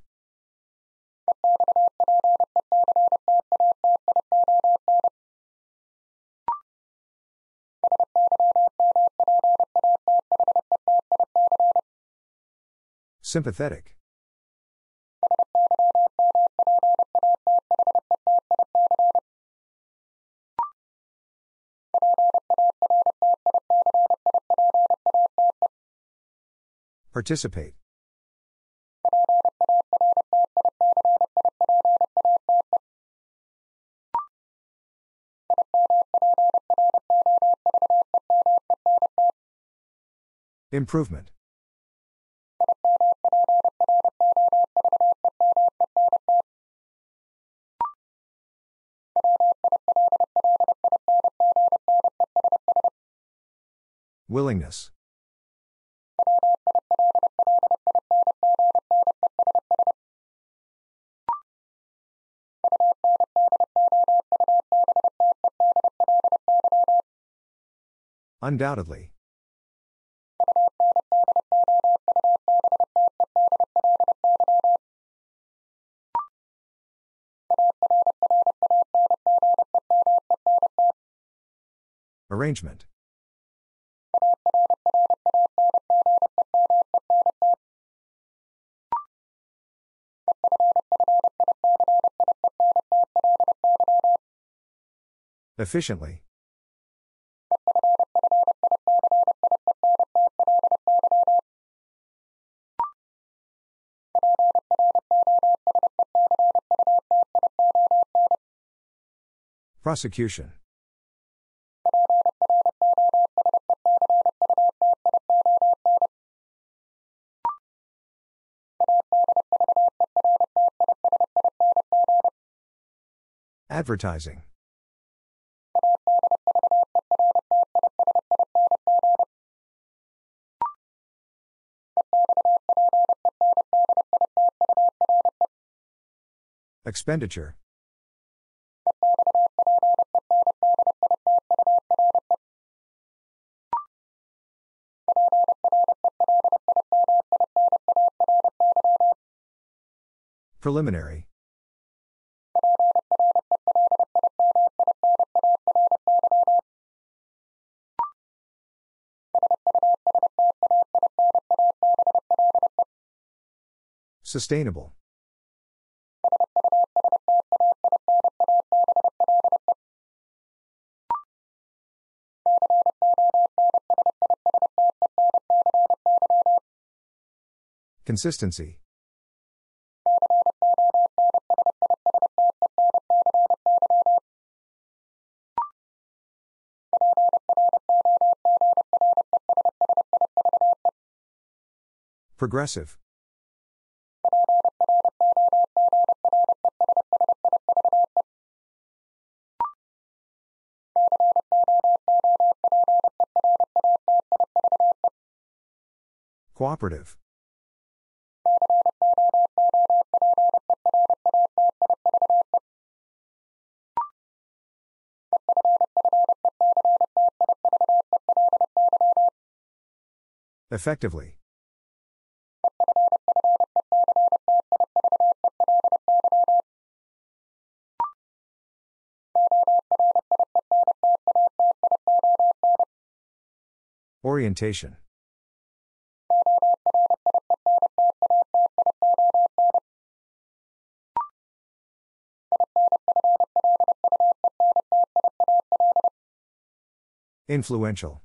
Sympathetic. Participate. Improvement. Willingness. Undoubtedly. Arrangement. Efficiently. Prosecution. Advertising. Expenditure. Preliminary. Sustainable. Consistency. Progressive. Cooperative. Effectively. Orientation. Influential.